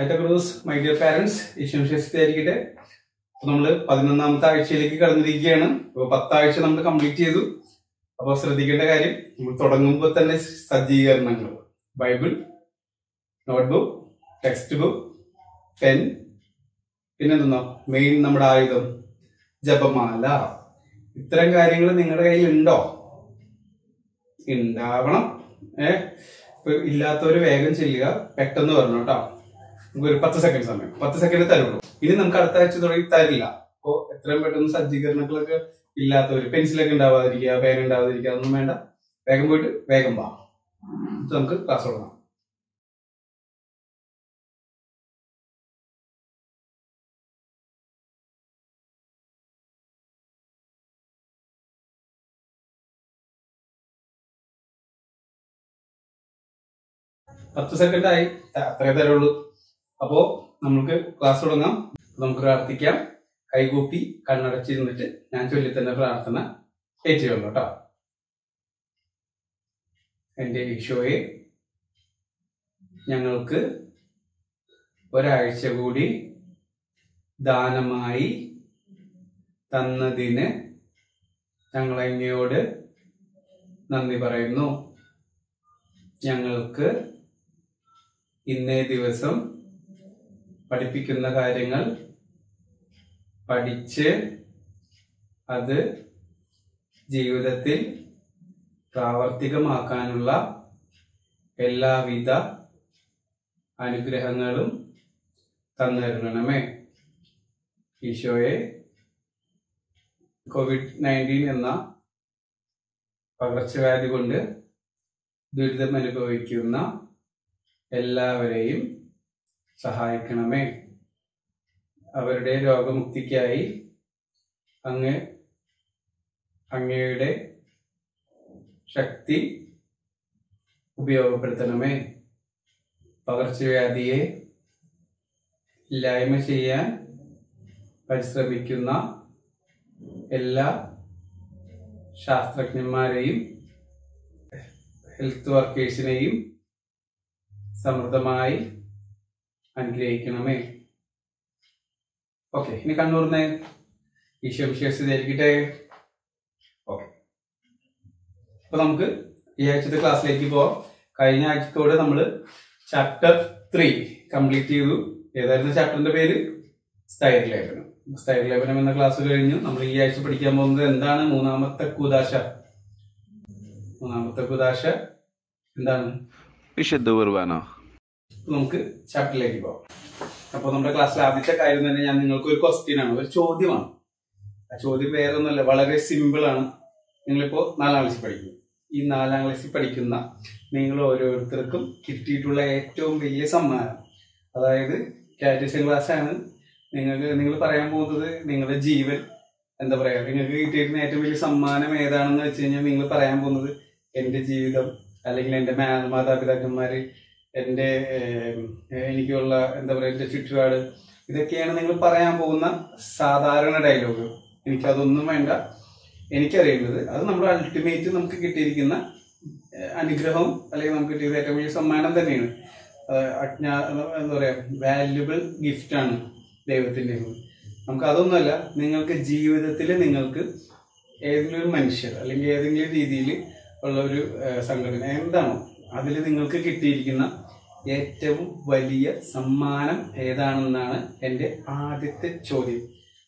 ഹൈറ്റ ക്രൂസ് my dear parents ഈശ്വരശിയായിരിക്കട്ടെ അപ്പൊ നമ്മൾ പതിനൊന്നാമത്തെ ആഴ്ചയിലേക്ക് കടന്നിരിക്കുകയാണ്. അപ്പൊ പത്താഴ്ച നമ്മൾ കംപ്ലീറ്റ് ചെയ്തു. അപ്പോൾ ശ്രദ്ധിക്കേണ്ട കാര്യം നമ്മൾ തുടങ്ങുമ്പോൾ തന്നെ സജ്ജീകരണങ്ങൾ. Bible notebook text book pen പിന്നെന്താ മെയിൻ നമ്മുടെ ആയുധം ജപമാല. ഇത്തരം കാര്യങ്ങൾ നിങ്ങളുടെ കയ്യിൽ ഉണ്ടോ ഉണ്ടാവണം. ഏ? ഇപ്പൊ ഇല്ലാത്തവര് വേഗം ചെല്ലുക. പെട്ടെന്ന് പറഞ്ഞു കേട്ടോ. നമുക്ക് ഒരു പത്ത് സെക്കൻഡ് സമയം. പത്ത് സെക്കൻഡ് തരുള്ളൂ. ഇനി നമുക്ക് അടുത്ത ആഴ്ച തുടങ്ങി തരില്ല. അപ്പോ എത്രയും പെട്ടെന്ന് സജ്ജീകരണങ്ങളൊക്കെ ഇല്ലാത്തവര് പെൻസിലൊക്കെ ഉണ്ടാവാതിരിക്കുക പേന ഉണ്ടാവാതിരിക്കുക അതൊന്നും വേണ്ട. വേഗം പോയിട്ട് വേഗം വാ. നമുക്ക് ക്ലാസ് തുടങ്ങാം. പത്ത് സെക്കൻഡ് ആയി. അത്രേ തരുള്ളൂ. അപ്പോ നമുക്ക് ക്ലാസ് തുടങ്ങാം. നമുക്ക് പ്രാർത്ഥിക്കാം. കൈകൂപ്പി കണ്ണടച്ചിരുന്നിട്ട് ഞാൻ ചൊല്ലി തന്നെ പ്രാർത്ഥന ഏറ്റുകൊള്ളു കേട്ടോ. എന്റെ ഈശോയെ ഞങ്ങൾക്ക് ഒരാഴ്ച കൂടി ദാനമായി തന്നതിന് ഞങ്ങൾ അങ്ങയോട് നന്ദി പറയുന്നു. ഞങ്ങൾക്ക് ഇന്നേ ദിവസം പഠിപ്പിക്കുന്ന കാര്യങ്ങൾ പഠിച്ച് അത് ജീവിതത്തിൽ പ്രാവർത്തികമാക്കാനുള്ള എല്ലാവിധ അനുഗ്രഹങ്ങളും തന്നിരണമേ ഈശോയെ കോവിഡ് നയന്റീൻ എന്ന പകർച്ചവ്യാധി കൊണ്ട് ദുരിതം അനുഭവിക്കുന്ന എല്ലാവരെയും സഹായിക്കണമേ. അവരുടെ രോഗമുക്തിക്കായി അങ്ങ് അങ്ങയുടെ ശക്തി ഉപയോഗപ്പെടുത്തണമേ. പകർച്ചവ്യാധിയെ ഇല്ലായ്മ ചെയ്യാൻ പരിശ്രമിക്കുന്ന എല്ലാ ശാസ്ത്രജ്ഞന്മാരെയും ഹെൽത്ത് വർക്കേഴ്സിനെയും സമൃദ്ധമായി അനുഗ്രഹിക്കണമേ. ഓക്കെ ഇനി കണ്ണൂർന്ന് ഈശോ വിശ്വസിച്ചിരിക്കട്ടെ ഓക്കെ. അപ്പൊ നമുക്ക് ഈ ആഴ്ചത്തെ ക്ലാസ്സിലേക്ക് പോവാം. കഴിഞ്ഞ ആഴ്ചത്തോടെ നമ്മൾ ചാപ്റ്റർ ത്രീ കംപ്ലീറ്റ് ചെയ്തു. ഏതായിരുന്നു ചാപ്റ്ററിന്റെ പേര്? സ്ഥൈര്യലേപനം ലേഖനം എന്ന ക്ലാസ് കഴിഞ്ഞു. നമ്മൾ ഈ ആഴ്ച പഠിക്കാൻ പോകുന്നത് എന്താണ്? മൂന്നാമത്തെ കുദാശ. മൂന്നാമത്തെ കുദാശ എന്താണ്? വിശുദ്ധ കുർബാന. നമുക്ക് ചാപ്റ്ററിലേക്ക് പോകാം. അപ്പൊ നമ്മുടെ ക്ലാസ്സിലെ ആദ്യത്തെ കാര്യം തന്നെ ഞാൻ നിങ്ങൾക്ക് ഒരു ക്വസ്റ്റ്യൻ ആണ് ഒരു ചോദ്യമാണ്. ആ ചോദ്യം വേറെ ഒന്നുമല്ല വളരെ സിമ്പിൾ ആണ്. നിങ്ങളിപ്പോ നാലാം ക്ലാസ്സിൽ പഠിക്കും. ഈ നാലാം ക്ലാസ്സിൽ പഠിക്കുന്ന നിങ്ങൾ ഓരോരുത്തർക്കും കിട്ടിയിട്ടുള്ള ഏറ്റവും വലിയ സമ്മാനം. അതായത് കാറ്റഗറി ക്ലാസ് ആണ്. നിങ്ങൾക്ക് നിങ്ങൾ പറയാൻ പോകുന്നത് നിങ്ങളുടെ ജീവൻ എന്താ പറയാ നിങ്ങൾക്ക് കിട്ടിയിരുന്ന ഏറ്റവും വലിയ സമ്മാനം ഏതാണെന്ന് വെച്ച് കഴിഞ്ഞാൽ നിങ്ങൾ പറയാൻ പോകുന്നത് എന്റെ ജീവിതം അല്ലെങ്കിൽ എന്റെ മാ- എന്റെ എനിക്കുള്ള എന്താ പറയുക എന്റെ ചുറ്റുപാട് ഇതൊക്കെയാണ് നിങ്ങൾ പറയാൻ പോകുന്ന സാധാരണ ഡയലോഗ് എനിക്കതൊന്നും വേണ്ട. എനിക്കറിയുന്നത് അത് നമ്മൾ അൾട്ടിമേറ്റ് നമുക്ക് കിട്ടിയിരിക്കുന്ന അനുഗ്രഹം അല്ലെങ്കിൽ നമുക്ക് കിട്ടിയത് ഏറ്റവും വലിയ സമ്മാനം തന്നെയാണ്. അജ്ഞാ എന്താ പറയുക വാല്യുബിൾ ഗിഫ്റ്റാണ് ദൈവത്തിന്റെ നമുക്ക് അതൊന്നുമല്ല നിങ്ങൾക്ക് ജീവിതത്തിൽ നിങ്ങൾക്ക് ഏതെങ്കിലും ഒരു മനുഷ്യർ അല്ലെങ്കിൽ ഏതെങ്കിലും രീതിയിൽ ഉള്ള ഒരു സംഘടന എന്താണോ അതിൽ നിങ്ങൾക്ക് കിട്ടിയിരിക്കുന്ന ഏറ്റവും വലിയ സമ്മാനം ഏതാണെന്നാണ് എന്റെ ആദ്യത്തെ ചോദ്യം.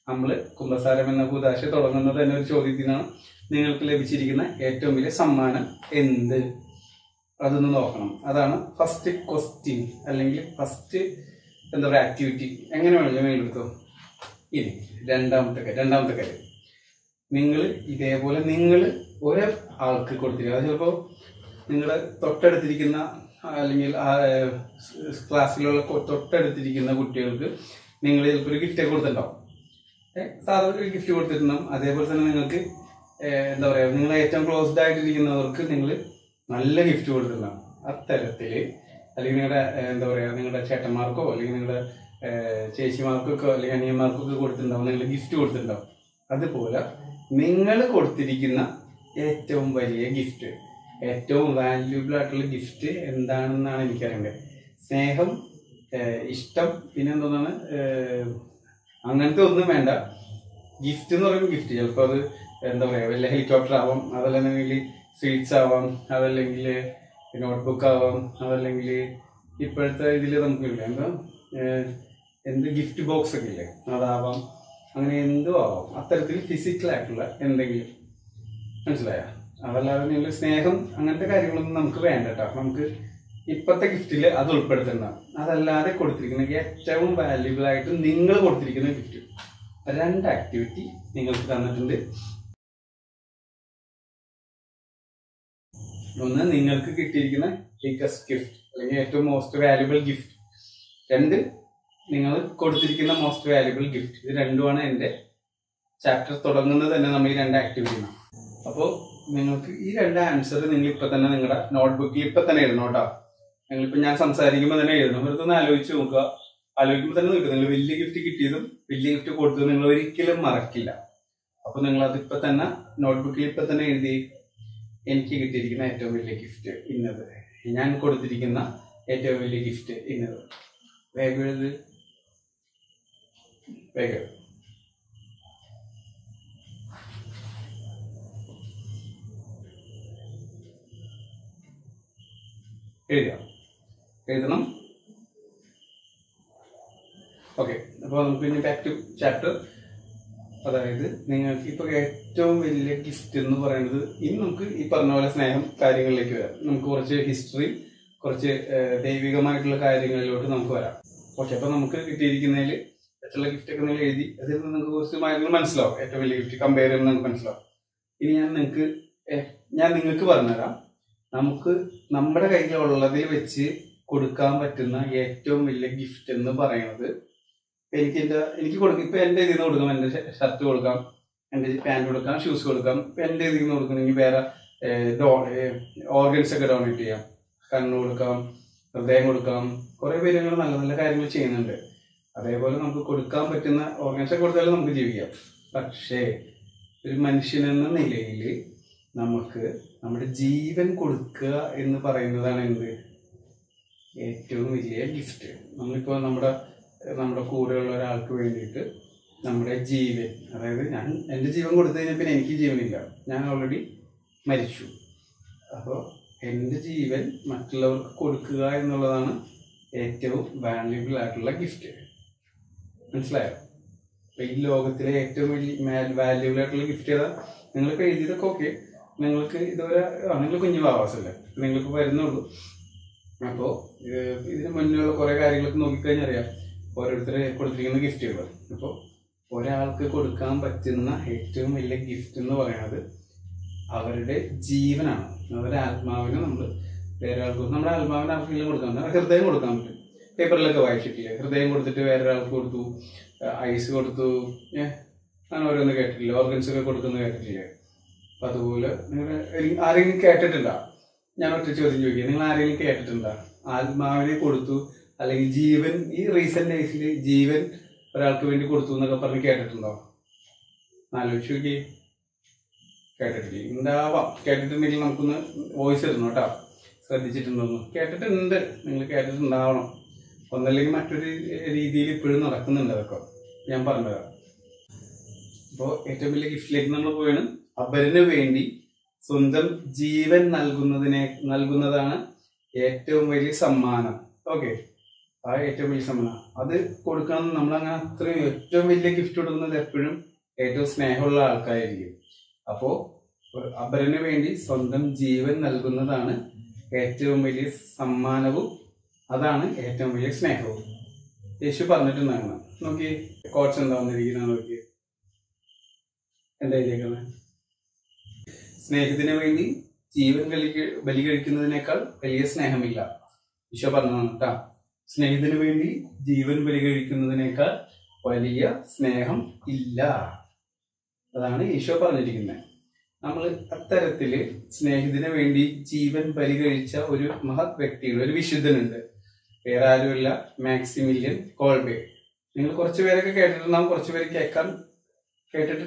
നമ്മൾ കുംഭസാരം എന്ന കൂതാശ തുടങ്ങുന്നത് തന്നെ ഒരു ചോദ്യത്തിനാണ്. നിങ്ങൾക്ക് ലഭിച്ചിരിക്കുന്ന ഏറ്റവും വലിയ സമ്മാനം എന്ത്? അതൊന്ന് നോക്കണം. അതാണ് ഫസ്റ്റ് ക്വസ്റ്റ്യൻ അല്ലെങ്കിൽ ഫസ്റ്റ് എന്താ പറയുക ആക്ടിവിറ്റി എങ്ങനെ വേണമെങ്കിലും മേലെടുത്തോ ഇനി രണ്ടാമത്തെ കാര്യം രണ്ടാമത്തെ കാര്യം. നിങ്ങൾ ഇതേപോലെ നിങ്ങൾ ഒരു ആൾക്ക് കൊടുത്തിരിക്കുക. അത് ചിലപ്പോൾ നിങ്ങളുടെ തൊട്ടടുത്തിരിക്കുന്ന അല്ലെങ്കിൽ ക്ലാസ്സിലുള്ള തൊട്ടടുത്തിരിക്കുന്ന കുട്ടികൾക്ക് നിങ്ങൾ ചിലപ്പോൾ ഒരു ഗിഫ്റ്റ് കൊടുത്തിട്ടുണ്ടാവും. സാധാരണ ഒരു ഗിഫ്റ്റ് കൊടുത്തിട്ടുണ്ടാവും. അതേപോലെ തന്നെ നിങ്ങൾക്ക് എന്താ പറയുക നിങ്ങൾ ഏറ്റവും ക്ലോസ്ഡ് ആയിട്ടിരിക്കുന്നവർക്ക് നിങ്ങൾ നല്ല ഗിഫ്റ്റ് കൊടുത്തിട്ടുണ്ടാവും. അത്തരത്തിൽ അല്ലെങ്കിൽ നിങ്ങളുടെ എന്താ പറയുക നിങ്ങളുടെ ചേട്ടന്മാർക്കോ അല്ലെങ്കിൽ നിങ്ങളുടെ ചേച്ചിമാർക്കൊക്കെ അല്ലെങ്കിൽ അനിയന്മാർക്കൊക്കെ കൊടുത്തിട്ടുണ്ടാവും. നിങ്ങൾ ഗിഫ്റ്റ് കൊടുത്തിട്ടുണ്ടാവും. അതുപോലെ നിങ്ങൾ കൊടുത്തിരിക്കുന്ന ഏറ്റവും വലിയ ഗിഫ്റ്റ് ഏറ്റവും വാല്യൂബിൾ ആയിട്ടുള്ള ഗിഫ്റ്റ് എന്താണെന്നാണ് എനിക്കറിയേണ്ടത്. സ്നേഹം ഇഷ്ടം പിന്നെ എന്തോന്നാണ് അങ്ങനത്തെ ഒന്നും വേണ്ട. ഗിഫ്റ്റ് എന്ന് പറയുമ്പോൾ ഗിഫ്റ്റ് ചിലപ്പോൾ അത് എന്താ പറയുക വല്ല ഹെലികോപ്റ്റർ ആവാം അതല്ലെങ്കിൽ സ്വീറ്റ്സ് ആവാം അതല്ലെങ്കിൽ നോട്ട്ബുക്ക് ആവാം അതല്ലെങ്കിൽ ഇപ്പോഴത്തെ ഇതിൽ നമുക്കില്ല എന്താ എന്ത് ഗിഫ്റ്റ് ബോക്സ് ഒക്കെ ഇല്ലേ അതാവാം അങ്ങനെ എന്തോ ആവാം. അത്തരത്തിൽ ഫിസിക്കലായിട്ടുള്ള എന്തെങ്കിലും. മനസ്സിലായോ? അതല്ലാതെ നിങ്ങൾ സ്നേഹം അങ്ങനത്തെ കാര്യങ്ങളൊന്നും നമുക്ക് വേണ്ട കേട്ടോ നമുക്ക് ഇപ്പോഴത്തെ ഗിഫ്റ്റിൽ അത് ഉൾപ്പെടുത്തണ്ട. അതല്ലാതെ കൊടുത്തിരിക്കുന്ന ഏറ്റവും വാല്യുബിൾ ആയിട്ട് നിങ്ങൾ കൊടുത്തിരിക്കുന്ന ഗിഫ്റ്റ് രണ്ട് ആക്ടിവിറ്റി നിങ്ങൾക്ക് തന്നിട്ടുണ്ട്. ഒന്ന് നിങ്ങൾക്ക് കിട്ടിയിരിക്കുന്ന ബിഗസ്റ്റ് ഗിഫ്റ്റ് അല്ലെങ്കിൽ ഏറ്റവും മോസ്റ്റ് വാല്യുബിൾ ഗിഫ്റ്റ് രണ്ട് നിങ്ങൾ കൊടുത്തിരിക്കുന്ന മോസ്റ്റ് വാല്യുബിൾ ഗിഫ്റ്റ് ഇത് രണ്ടുമാണ് എന്റെ ചാപ്റ്റർ തുടങ്ങുന്നത് തന്നെ നമ്മൾ ഈ രണ്ട് ആക്ടിവിറ്റിയാണ് അപ്പോൾ നിങ്ങൾക്ക് ഈ രണ്ട് ആൻസർ നിങ്ങൾ ഇപ്പൊ തന്നെ നിങ്ങളുടെ നോട്ട്ബുക്കിൽ ഇപ്പൊ തന്നെ എഴുതണം കേട്ടോ. നിങ്ങളിപ്പോ ഞാൻ സംസാരിക്കുമ്പോൾ തന്നെ എഴുതണം. വെറുതെ ആലോചിച്ച് നോക്കുക. ആലോചിക്കുമ്പോൾ തന്നെ നോക്കുക നിങ്ങൾ വലിയ ഗിഫ്റ്റ് കിട്ടിയതും വലിയ ഗിഫ്റ്റ് കൊടുത്തതും നിങ്ങൾ ഒരിക്കലും മറക്കില്ല. അപ്പൊ നിങ്ങൾ അത് ഇപ്പൊ തന്നെ നോട്ട്ബുക്കിൽ ഇപ്പൊ തന്നെ എഴുതി എനിക്ക് കിട്ടിയിരിക്കുന്ന ഏറ്റവും വലിയ ഗിഫ്റ്റ് ഇന്നത്. ഞാൻ കൊടുത്തിരിക്കുന്ന ഏറ്റവും വലിയ ഗിഫ്റ്റ് ഇന്നത്. വേഗം എഴുത്. വേഗം എഴുത്. എഴുതാം എഴുതണം. ഓക്കെ അപ്പോൾ നമുക്ക് ഇനി ബാക്ക് ടു ചാപ്റ്റർ അതായത് നിങ്ങൾക്ക് ഇപ്പൊ ഏറ്റവും വലിയ ഗിഫ്റ്റ് എന്ന് പറയുന്നത് ഇനി നമുക്ക് ഈ പറഞ്ഞ പോലെ സ്നേഹം കാര്യങ്ങളിലേക്ക് വരാം. നമുക്ക് കുറച്ച് ഹിസ്റ്ററി കുറച്ച് ദൈവികമായിട്ടുള്ള കാര്യങ്ങളിലോട്ട് നമുക്ക് വരാം. ഓക്കെ അപ്പൊ നമുക്ക് കിട്ടിയിരിക്കുന്നതിൽ മറ്റുള്ള ഗിഫ്റ്റ് ഒക്കെ നിങ്ങൾ എഴുതി? അതിൽ നിന്ന് നിങ്ങൾക്ക് കുറച്ച് കാര്യങ്ങൾ മനസ്സിലാവും. ഏറ്റവും വലിയ ഗിഫ്റ്റ് കമ്പയർ ചെയ്യുമ്പോൾ നിങ്ങൾക്ക് മനസ്സിലാവും. ഇനി ഞാൻ നിങ്ങൾക്ക് ഞാൻ നിങ്ങൾക്ക് പറഞ്ഞുതരാം. നമുക്ക് നമ്മുടെ കയ്യിലുള്ളതിൽ വെച്ച് കൊടുക്കാൻ പറ്റുന്ന ഏറ്റവും വലിയ ഗിഫ്റ്റ് എന്ന് പറയുന്നത് എനിക്ക് എന്റെ എനിക്ക് കൊടുക്കും ഇപ്പൊ എന്റെ ഇതിൽ നിന്ന് കൊടുക്കാം എന്റെ ഷർട്ട് കൊടുക്കാം എന്റെ പാന്റ് കൊടുക്കാം ഷൂസ് കൊടുക്കാം. ഇപ്പൊ എന്റെ ഇതിൽ നിന്ന് കൊടുക്കണമെങ്കിൽ വേറെ ഓർഗൻസ് ഒക്കെ ഡൊണേറ്റ് ചെയ്യാം. കണ്ണ് കൊടുക്കാം ഹൃദയം കൊടുക്കാം. കുറെ പേര് അങ്ങനെ നല്ല നല്ല കാര്യങ്ങൾ ചെയ്യുന്നുണ്ട്. അതേപോലെ നമുക്ക് കൊടുക്കാൻ പറ്റുന്ന ഓർഗൻസ് ഒക്കെ കൊടുത്താലും നമുക്ക് ജീവിക്കാം. പക്ഷേ ഒരു മനുഷ്യനെന്ന നിലയിൽ നമുക്ക് നമ്മുടെ ജീവൻ കൊടുക്കുക എന്ന് പറയുന്നതാണ് എന്ത്? ഏറ്റവും വലിയ ഗിഫ്റ്റ് നമ്മളിപ്പോൾ നമ്മുടെ നമ്മുടെ കൂടെയുള്ള ഒരാൾക്ക് വേണ്ടിയിട്ട് നമ്മുടെ ജീവൻ അതായത് ഞാൻ എന്റെ ജീവൻ കൊടുത്തതിന് പിന്നെ എനിക്ക് ജീവനില്ല. ഞാൻ ഓൾറെഡി മരിച്ചു. അപ്പോൾ എന്റെ ജീവൻ മറ്റുള്ളവർക്ക് കൊടുക്കുക എന്നുള്ളതാണ് ഏറ്റവും വാല്യുബിൾ ആയിട്ടുള്ള ഗിഫ്റ്റ് മനസ്സിലായോ? അപ്പം ഈ ലോകത്തിലെ ഏറ്റവും വലിയ വാല്യുബിൾ ആയിട്ടുള്ള ഗിഫ്റ്റ് ഏതാ? നിങ്ങൾക്ക് എഴുതിയതൊക്കെ ഓക്കെ നിങ്ങൾക്ക് ഇതുവരെ നിങ്ങൾ കുഞ്ഞു ആവാസല്ലേ നിങ്ങൾക്ക് വരുന്നുള്ളൂ. അപ്പോൾ ഇതിന് മുന്നിലുള്ള കുറേ കാര്യങ്ങളൊക്കെ നോക്കിക്കഴിഞ്ഞാൽ അറിയാം. ഓരോരുത്തർ കൊടുത്തിരിക്കുന്ന ഗിഫ്റ്റുകൾ അപ്പോൾ ഒരാൾക്ക് കൊടുക്കാൻ പറ്റുന്ന ഏറ്റവും വലിയ ഗിഫ്റ്റ് എന്ന് പറയുന്നത് അവരുടെ ജീവനാണ്. അവരുടെ ആത്മാവിനെ നമ്മൾ വേറെ ആൾക്ക് നമ്മുടെ ആത്മാവിനെ ആർക്കെങ്കിലും കൊടുക്കാൻ പറ്റും ഹൃദയം കൊടുക്കാൻ പറ്റും. പേപ്പറിലൊക്കെ വായിച്ചിട്ടില്ലേ? ഹൃദയം കൊടുത്തിട്ട് വേറെ ആൾക്ക് കൊടുത്തു ഐസ് കൊടുത്തു ഏഹ് അങ്ങനെ ഓരോന്ന് കേട്ടിട്ടില്ല? ഓർഗൻസ് ഒക്കെ കൊടുക്കുന്നത് കേട്ടിട്ടില്ലേ? അതുപോലെ നിങ്ങൾ ആരെങ്കിലും കേട്ടിട്ടുണ്ടോ? ഞാൻ ഒറ്റ ചോദ്യം ചോദിക്കുക നിങ്ങൾ ആരെങ്കിലും കേട്ടിട്ടുണ്ടോ? ആത്മാവിനെ കൊടുത്തു അല്ലെങ്കിൽ ജീവൻ ഈ റീസെന്റ് ലൈഫിൽ ജീവൻ ഒരാൾക്ക് വേണ്ടി കൊടുത്തു എന്നൊക്കെ പറഞ്ഞ് കേട്ടിട്ടുണ്ടോ? ആലോചിച്ച് നോക്കി കേട്ടിട്ടില്ല? ഉണ്ടാവാം. കേട്ടിട്ടുണ്ടെങ്കിൽ നമുക്കൊന്ന് വോയിസ് ഇടണം കേട്ടോ. ശ്രദ്ധിച്ചിട്ടുണ്ടോന്ന്. കേട്ടിട്ടുണ്ട്. നിങ്ങൾ കേട്ടിട്ടുണ്ടാവണം. ഒന്നല്ലെങ്കിൽ മറ്റൊരു രീതിയിൽ ഇപ്പോഴും നടക്കുന്നുണ്ട് അതൊക്കെ. ഞാൻ പറഞ്ഞുതരാം. അപ്പോൾ ഏറ്റവും വലിയ ഗിഫ്റ്റിലേക്ക് നമ്മൾ പോയാണ് അപരന് വേണ്ടി സ്വന്തം ജീവൻ നൽകുന്നതിനെ നൽകുന്നതാണ് ഏറ്റവും വലിയ സമ്മാനം. ഓക്കെ. ആ ഏറ്റവും വലിയ സമ്മാനം. അത് കൊടുക്കണം നമ്മൾ അങ്ങനെ അത്രയും ഏറ്റവും വലിയ ഗിഫ്റ്റ് കൊടുക്കുന്നത് എപ്പോഴും ഏറ്റവും സ്നേഹമുള്ള ആൾക്കാരായിരിക്കും. അപ്പോ അപരന് വേണ്ടി സ്വന്തം ജീവൻ നൽകുന്നതാണ് ഏറ്റവും വലിയ സമ്മാനവും അതാണ് ഏറ്റവും വലിയ സ്നേഹവും. യേശു പറഞ്ഞിട്ടുണ്ടാകണം നോക്കി കോച്ച് എന്താ വന്നിരിക്കുന്ന നോക്കി എന്താ എഴുതിയേക്കുന്നത്? സ്നേഹത്തിന് വേണ്ടി ജീവൻ ബലി ബലി കഴിക്കുന്നതിനേക്കാൾ വലിയ സ്നേഹമില്ല. ഈശോ പറഞ്ഞതാണ് കേട്ടാ സ്നേഹത്തിന് വേണ്ടി ജീവൻ ബലി കഴിക്കുന്നതിനേക്കാൾ വലിയ സ്നേഹം ഇല്ല. അതാണ് ഈശോ പറഞ്ഞിരിക്കുന്നത് നമ്മൾ അത്തരത്തിൽ സ്നേഹത്തിന് വേണ്ടി ജീവൻ ബലി കഴിച്ച ഒരു മഹത് വ്യക്തിയുടെ ഒരു വിശുദ്ധനുണ്ട്. വേറെ ആരുമില്ല മാക്സിമിലിയൻ കോൾബേ. നിങ്ങൾ കുറച്ച് കേട്ടിട്ടുണ്ടാവും കുറച്ച് പേര് കേൾക്കാൻ കേട്ടിട്ട്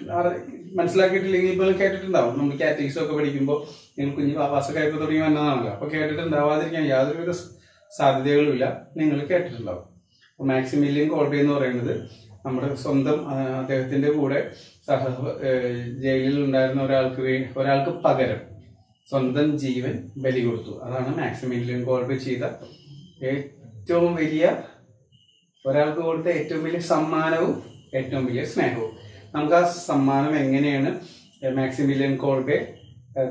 മനസ്സിലാക്കിയിട്ടില്ലെങ്കിൽ ഇപ്പോൾ കേട്ടിട്ടുണ്ടാവും. നമ്മൾ കാറ്റഗറീസ് ഒക്കെ പഠിക്കുമ്പോൾ നിങ്ങൾ കുഞ്ഞു വാസൊക്കെ ആയപ്പോൾ തുടങ്ങി വന്നതാണല്ലോ. അപ്പോൾ കേട്ടിട്ടുണ്ടാവാതിരിക്കാൻ യാതൊരുവിധ സാധ്യതകളുമില്ല. നിങ്ങൾ കേട്ടിട്ടുണ്ടാവും. അപ്പോൾ മാക്സിമിലിയൻ കോൾബി എന്ന് പറയുന്നത് നമ്മുടെ സ്വന്തം അദ്ദേഹത്തിന്റെ കൂടെ സഹ ജയിലിൽ ഉണ്ടായിരുന്ന ഒരാൾക്ക് ഒരാൾക്ക് പകരം സ്വന്തം ജീവൻ ബലി കൊടുത്തു. അതാണ് മാക്സിമിലിയൻ കോൾബി ചെയ്ത ഏറ്റവും വലിയ ഒരാൾക്ക് കൊടുത്ത ഏറ്റവും വലിയ സമ്മാനവും ഏറ്റവും വലിയ സ്നേഹവും. നമുക്ക് ആ സമ്മാനം എങ്ങനെയാണ് മാക്സിമിലിയൻ കോൾബെ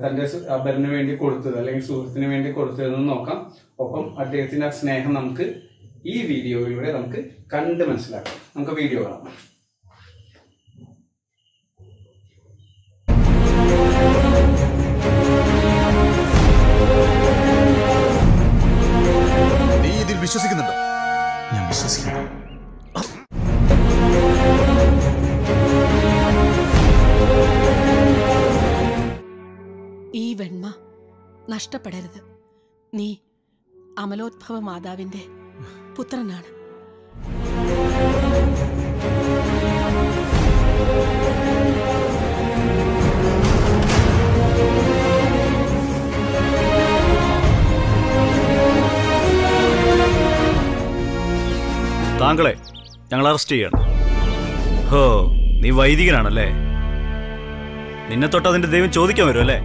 തന്റെ അബറിന് അബരന് വേണ്ടി കൊടുത്തത് അല്ലെങ്കിൽ സുഹൃത്തിന് വേണ്ടി കൊടുത്തതെന്ന് നോക്കാം. ഒപ്പം അദ്ദേഹത്തിന്റെ ആ സ്നേഹം നമുക്ക് ഈ വീഡിയോയിലൂടെ നമുക്ക് കണ്ട് മനസ്സിലാക്കാം. നമുക്ക് വീഡിയോ കാണാം. നീ ഇതിൽ വിശ്വസിക്കുന്നുണ്ടോ? ഞാൻ വിശ്വസിക്കുന്നു. ഈ വെണ്മ നഷ്ടപ്പെടരുത്. നീ അമലോത്ഭവ മാതാവിന്റെ പുത്രനാണ്. താങ്കളെ ഞങ്ങൾ അറസ്റ്റ് ചെയ്യണം. ഹോ നീ വൈദികനാണല്ലേ? നിന്നെ തൊട്ട് അതിന്റെ ദൈവം ചോദിക്കാൻ വരും അല്ലേ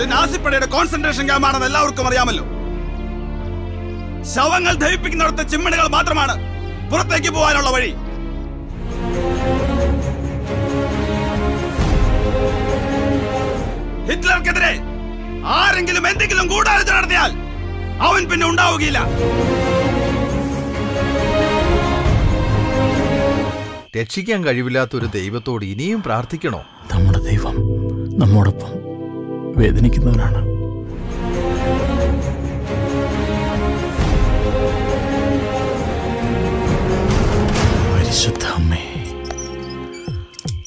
ഇത് നാസിപ്പടയുടെ കോൺസെൻട്രേഷൻ ക്യാമ്പാണെന്ന് എല്ലാവർക്കും അറിയാമല്ലോ. ശവങ്ങൾ ദഹിപ്പിക്കുന്നിടത്ത് ചിമ്മണികൾ മാത്രമാണ് പുറത്തേക്ക് പോകാനുള്ള വഴി. ഹിറ്റ്ലർക്കെതിരെ ആരെങ്കിലും എന്തെങ്കിലും ഗൂഢാലോചന നടത്തിയാൽ അവൻ പിന്നെ ഉണ്ടാവുകയില്ല. രക്ഷിക്കാൻ കഴിവില്ലാത്ത ഒരു ദൈവത്തോട് ഇനിയും പ്രാർത്ഥിക്കണോ? നമ്മുടെ ദൈവം നമ്മോടൊപ്പം വേദനിക്കുന്നവനാണ്.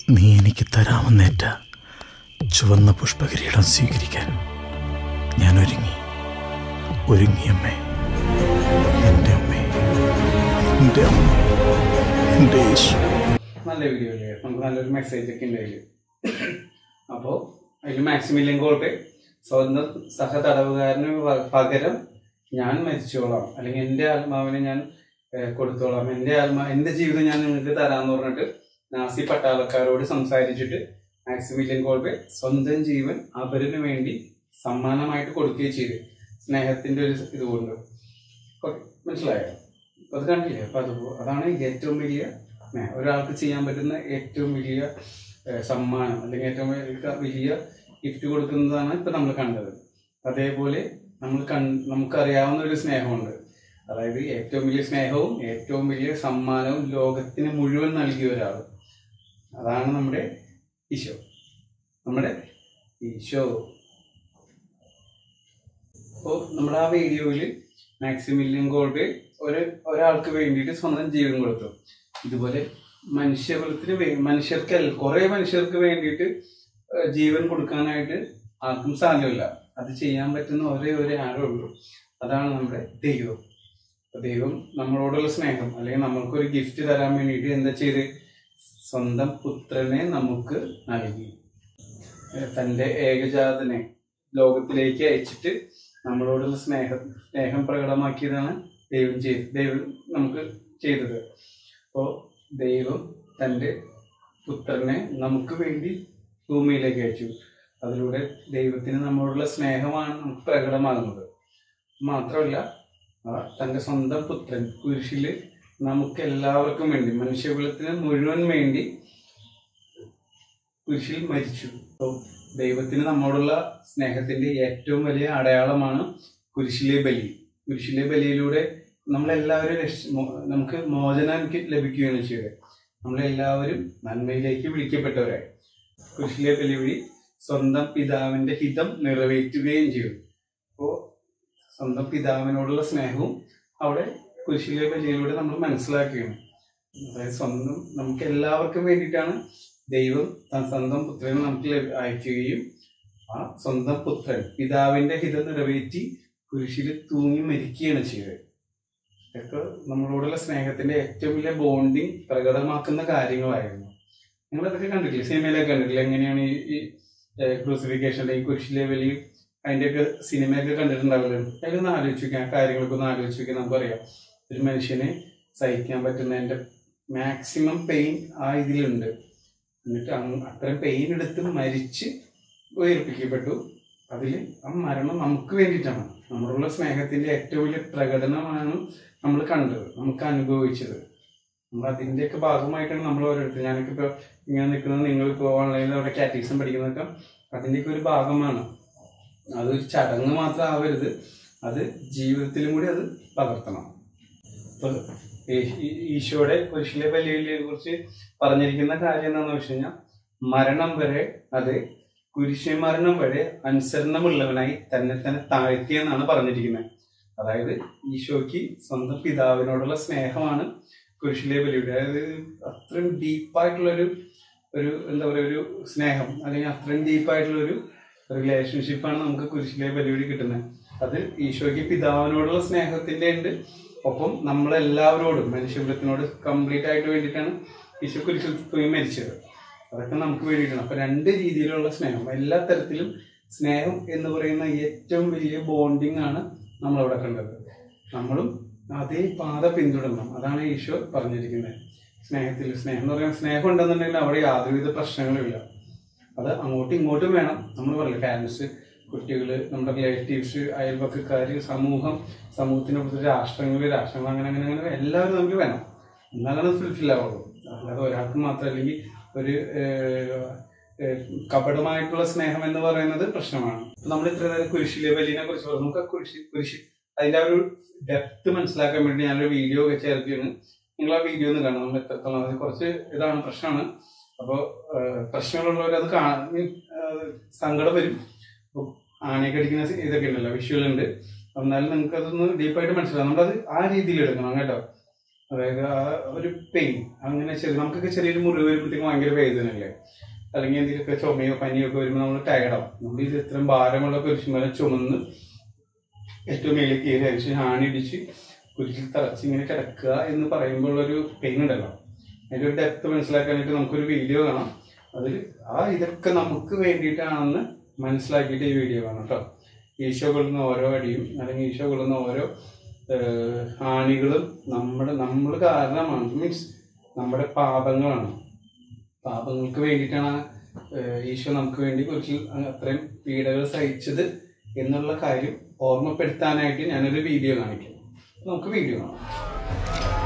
നീ എനിക്ക് തരാമെന്നേറ്റ ചുവന്ന പുഷ്പകിരീടം സ്വീകരിക്കാൻ ഞാൻ ഒരുങ്ങി. ഒരുങ്ങി അമ്മേ. എന്റെ അമ്മേ. എന്റെ അമ്മ. എന്റെ യേശു. നല്ല വീഡിയോ അല്ലേ? നമുക്ക് നല്ലൊരു മെസ്സേജ് ഒക്കെ ഉണ്ട് അതിൽ അപ്പോൾ അതിൽ മാക്സിമിലിയൻ കോൾബെ സ്വന്തം സഹ തടവുകാരന് പകരം ഞാൻ മരിച്ചോളാം. അല്ലെങ്കിൽ എന്റെ ആത്മാവിനെ ഞാൻ കൊടുത്തോളാം. എന്റെ ആത്മാ എന്റെ ജീവിതം ഞാൻ നിങ്ങൾക്ക് തരാമെന്ന് പറഞ്ഞിട്ട് നാസി പട്ടാളക്കാരോട് സംസാരിച്ചിട്ട് മാക്സിമിലിയൻ കോൾബെ സ്വന്തം ജീവൻ അവരിന് വേണ്ടി സമ്മാനമായിട്ട് കൊടുക്കുകയും ചെയ്തു. സ്നേഹത്തിന്റെ ഒരു ഇതുകൊണ്ട് ഓക്കെ മനസ്സിലായോ? അപ്പൊ അത് കണ്ടില്ലേ? അപ്പൊ അത് അതാണ് ഏറ്റവും വലിയ ഒരാൾക്ക് ചെയ്യാൻ പറ്റുന്ന ഏറ്റവും വലിയ സമ്മാനം അല്ലെങ്കിൽ ഏറ്റവും വലിയ- ഗിഫ്റ്റ് കൊടുക്കുന്നതാണ് ഇപ്പം നമ്മൾ കണ്ടത്. അതേപോലെ നമ്മൾ കൺ നമുക്കറിയാവുന്ന ഒരു സ്നേഹമുണ്ട്. അതായത് ഏറ്റവും വലിയ സ്നേഹവും ഏറ്റവും വലിയ സമ്മാനവും ലോകത്തിന് മുഴുവൻ നൽകിയ ഒരാൾ. അതാണ് നമ്മുടെ ഈശോ. നമ്മുടെ ഈശോ. അപ്പോൾ നമ്മുടെ ആ വീഡിയോയിൽ മാക്സിമിലിയൻ ഗോൾഡ് ഒരു ഒരാൾക്ക് വേണ്ടിയിട്ട് സ്വന്തം ജീവൻ കൊടുത്തു. ഇതുപോലെ മനുഷ്യകുലത്തിന് മനുഷ്യർക്ക് കുറെ മനുഷ്യർക്ക് വേണ്ടിയിട്ട് ജീവൻ കൊടുക്കാനായിട്ട് ആർക്കും സാധ്യമല്ല. അത് ചെയ്യാൻ പറ്റുന്ന ഒരേ ഒരേ ഉള്ളൂ. അതാണ് നമ്മുടെ ദൈവം. ദൈവം നമ്മളോടുള്ള സ്നേഹം അല്ലെങ്കിൽ നമ്മൾക്കൊരു ഗിഫ്റ്റ് തരാൻ വേണ്ടിയിട്ട് എന്താ ചെയ്ത്? സ്വന്തം പുത്രനെ നമുക്ക് നൽകി. തന്റെ ഏകജാതനെ ലോകത്തിലേക്ക് അയച്ചിട്ട് നമ്മളോടുള്ള സ്നേഹം സ്നേഹം പ്രകടമാക്കിയതാണ് ദൈവം ചെയ്ത് ദൈവം നമുക്ക് ചെയ്തത്. അപ്പോൾ ദൈവം തന്റെ പുത്രനെ നമുക്ക് വേണ്ടി ഭൂമിയിലേക്ക് അയച്ചു. അതിലൂടെ ദൈവത്തിന് നമ്മളോടുള്ള സ്നേഹമാണ് നമുക്ക് പ്രകടമാകുന്നത്. മാത്രമല്ല തന്റെ സ്വന്തം പുത്രൻ കുരിശിൽ നമുക്ക് എല്ലാവർക്കും വേണ്ടി മനുഷ്യകുലത്തിന് മുഴുവൻ വേണ്ടി കുരിശിൽ മരിച്ചു. അപ്പോൾ ദൈവത്തിന് നമ്മോടുള്ള സ്നേഹത്തിന്റെ ഏറ്റവും വലിയ അടയാളമാണ് കുരിശിലെ ബലി. കുരിശിലെ ബലിയിലൂടെ നമ്മളെല്ലാവരും രക്ഷ- നമുക്ക് മോചനം ലഭിക്കുകയാണ് ചെയ്തത് നമ്മളെല്ലാവരും നന്മയിലേക്ക് വിളിക്കപ്പെട്ടവരായി. കൃഷിയെ വെല്ലുവിളി സ്വന്തം പിതാവിന്റെ ഹിതം നിറവേറ്റുകയും ചെയ്യും അപ്പോൾ സ്വന്തം പിതാവിനോടുള്ള സ്നേഹവും അവിടെ കുരിശിലെ ബലിയിലൂടെ നമ്മൾ മനസ്സിലാക്കുകയാണ്. അതായത് സ്വന്തം നമുക്ക് എല്ലാവർക്കും വേണ്ടിയിട്ടാണ് ദൈവം സ്വന്തം പുത്രനെ നമുക്ക് അയക്കുകയും ആ സ്വന്തം പുത്രൻ പിതാവിന്റെ ഹിതം നിറവേറ്റി കുരിശിൽ തൂങ്ങി മരിക്കുകയാണ് ചെയ്തത് ഇതൊക്കെ നമ്മളോടുള്ള സ്നേഹത്തിന്റെ ഏറ്റവും വലിയ ബോണ്ടിങ് പ്രകടമാക്കുന്ന കാര്യങ്ങളായിരുന്നു. നിങ്ങൾ ഇതൊക്കെ കണ്ടിട്ടില്ലേ? സിനിമയിലൊക്കെ കണ്ടിട്ടില്ലേ? എങ്ങനെയാണ് ഈ ക്രൂസിഫിക്കേഷന്റെ ഈ കുരിശിലെ വലിയ അതിന്റെയൊക്കെ സിനിമയൊക്കെ കണ്ടിട്ടുണ്ടാവില്ലേ അതിലൊന്ന് ആലോചിക്കാം കാര്യങ്ങളൊക്കെ ഒന്ന് ആലോചിക്കാൻ നമുക്കറിയാം. ഒരു മനുഷ്യന് സഹിക്കാൻ പറ്റുന്നതിന്റെ മാക്സിമം പെയിൻ ആ ഇതിലുണ്ട്. എന്നിട്ട് അത്രയും പെയിൻ എടുത്ത് മരിച്ച് ഉയർപ്പിക്കപ്പെട്ടു. അതിൽ ആ മരണം നമുക്ക് വേണ്ടിയിട്ടാണ്. നമ്മളുള്ള സ്നേഹത്തിന്റെ ഏറ്റവും വലിയ പ്രകടനമാണ് നമ്മൾ കണ്ടത് നമുക്ക് അനുഭവിച്ചത്. നമ്മൾ അതിന്റെയൊക്കെ ഭാഗമായിട്ടാണ് നമ്മൾ ഓരോരുത്തർ. ഞാനൊക്കെ ഇപ്പോൾ ഇങ്ങനെ നിൽക്കുന്നത് നിങ്ങളിപ്പോൾ ഓൺലൈനിൽ അവിടെ കാറ്റീസം പഠിക്കുന്നതൊക്കെ അതിന്റെയൊക്കെ ഒരു ഭാഗമാണ്. അതൊരു ചടങ്ങ് മാത്രം ആവരുത്. അത് ജീവിതത്തിലും കൂടി അത് പകർത്തണം. ഈ- ഈശോയുടെ കുരിശിലെ ബലിയെ കുറിച്ച് പറഞ്ഞിരിക്കുന്ന കാര്യം എന്താണെന്ന് വെച്ച് കഴിഞ്ഞാൽ മരണം വരെ അത് കുരിശ് മരണം വരെ അനുസരണമുള്ളവനായി തന്നെ തന്നെ താഴ്ത്തിയെന്നാണ് പറഞ്ഞിരിക്കുന്നത്. അതായത് ഈശോയ്ക്ക് സ്വന്തം പിതാവിനോടുള്ള സ്നേഹമാണ് കുരിശിലെ ബലിയുടെ. അതായത് അത്രയും ഡീപ്പായിട്ടുള്ളൊരു ഒരു എന്താ പറയുക ഒരു സ്നേഹം അല്ലെങ്കിൽ അത്രയും ഡീപ്പായിട്ടുള്ളൊരു റിലേഷൻഷിപ്പാണ് നമുക്ക് കുരിശിലെ ബലിയുടെ കിട്ടുന്നത്. അത് ഈശോയ്ക്ക് പിതാവിനോടുള്ള സ്നേഹത്തിന്റെ ഉണ്ട്. ഒപ്പം നമ്മളെല്ലാവരോടും മനുഷ്യകുലത്തിനോട് കംപ്ലീറ്റ് ആയിട്ട് വേണ്ടിയിട്ടാണ് ഈശോ കുരിശിൽ പോയി മരിച്ചത്. അതൊക്കെ നമുക്ക് വേണ്ടിയിട്ടാണ്. അപ്പം രണ്ട് രീതിയിലുള്ള സ്നേഹം. എല്ലാ തരത്തിലും സ്നേഹം എന്ന് പറയുന്ന ഏറ്റവും വലിയ ബോണ്ടിങ് ആണ് നമ്മളവിടെ കണ്ടത്. നമ്മളും അതേ പാത പിന്തുടരണം. അതാണ് ഈശോ പറഞ്ഞിരിക്കുന്നത്. സ്നേഹത്തിൽ സ്നേഹം എന്ന് പറയാൻ സ്നേഹം ഉണ്ടെന്നുണ്ടെങ്കിൽ അവിടെ യാതൊരുവിധ പ്രശ്നങ്ങളുമില്ല. അത് അങ്ങോട്ടും ഇങ്ങോട്ടും വേണം. നമ്മൾ പറയില്ല പാരൻസ് കുട്ടികൾ നമ്മുടെ റിലേറ്റീവ്സ് അയൽപക്കക്കാര് സമൂഹം സമൂഹത്തിനടുത്ത് രാഷ്ട്രങ്ങൾ രാഷ്ട്രങ്ങൾ അങ്ങനെ അങ്ങനെ അങ്ങനെ എല്ലാവരും നമുക്ക് വേണം. എന്നാലാണ് ഫുൾഫിൽ ആവുള്ളൂ. അല്ലാതെ ഒരാൾക്ക് മാത്രം അല്ലെങ്കിൽ ഒരു കപടമായിട്ടുള്ള സ്നേഹം എന്ന് പറയുന്നത് പ്രശ്നമാണ്. നമ്മൾ ഇത്ര നേരം കുരിശിലെ ബലിനെ കുറിച്ച് പറഞ്ഞു. നമുക്ക് കുരിശി കുരിശി അതിന്റെ ഒരു ഡെപ്ത് മനസ്സിലാക്കാൻ വേണ്ടി ഞാനൊരു വീഡിയോ ഒക്കെ ചേർക്കുകയാണ് നിങ്ങൾ ആ വീഡിയോ ഒന്ന് കാണാം നമ്മൾ എത്രത്തോളം അത് കുറച്ച് ഇതാണ് പ്രശ്നമാണ്. അപ്പോൾ പ്രശ്നങ്ങളുള്ളവർ അത് കാണാൻ സങ്കടം വരും. ആനയൊക്കെ അടിക്കുന്ന ഇതൊക്കെ ഉണ്ടല്ലോ വിഷ്വൽ ഉണ്ട്. എന്നാലും നിങ്ങൾക്ക് അതൊന്ന് ഡീപ്പായിട്ട് മനസ്സിലാവും നമ്മളത് ആ രീതിയിൽ എടുക്കണം കേട്ടോ. അതായത് ആ ഒരു പെയിൻ അങ്ങനെ ചെറിയ നമുക്കൊക്കെ ചെറിയൊരു മുറിവ് വരുമ്പോഴത്തേക്കും ഭയങ്കര വേദനയല്ലേ? അല്ലെങ്കിൽ എന്തെങ്കിലുമൊക്കെ ചുമയോ പനിയോ ഒക്കെ വരുമ്പോൾ നമ്മൾ ടയർഡാവും നമ്മൾ ഇത് ഇത്രയും ഭാരമുള്ള കുരിശുമല ചുമന്ന് ഏറ്റവും മേളിൽ കയറി അരിച്ച് ആണിടിച്ച് കുരിശിൽ തറച്ച് ഇങ്ങനെ കിടക്കുക എന്ന് പറയുമ്പോൾ ഒരു പെയിൻ ഉണ്ടല്ലോ. അതിന്റെ ഒരു ഡെപ്ത് മനസ്സിലാക്കാനായിട്ട് നമുക്കൊരു വീഡിയോ കാണാം. അതിൽ ആ ഇതൊക്കെ നമുക്ക് വേണ്ടിയിട്ടാണെന്ന് മനസ്സിലാക്കിയിട്ട് ഈ വീഡിയോ കാണാം കേട്ടോ ഈശോ കൊള്ളുന്ന ഓരോ അടിയും അല്ലെങ്കിൽ ഈശോ കൊള്ളുന്ന ഓരോ ഹാണികളും നമ്മുടെ നമ്മൾ കാരണമാണ്. മീൻസ് നമ്മുടെ പാപങ്ങളാണ്. പാപങ്ങൾക്ക് വേണ്ടിയിട്ടാണ് ഈശോ നമുക്ക് വേണ്ടി കുറിച്ച് അത്രയും പീഡകൾ സഹിച്ചത് എന്നുള്ള കാര്യം ഓർമ്മപ്പെടുത്താനായിട്ട് ഞാനൊരു വീഡിയോ കാണിക്കാം. നമുക്ക് വീഡിയോ കാണാം.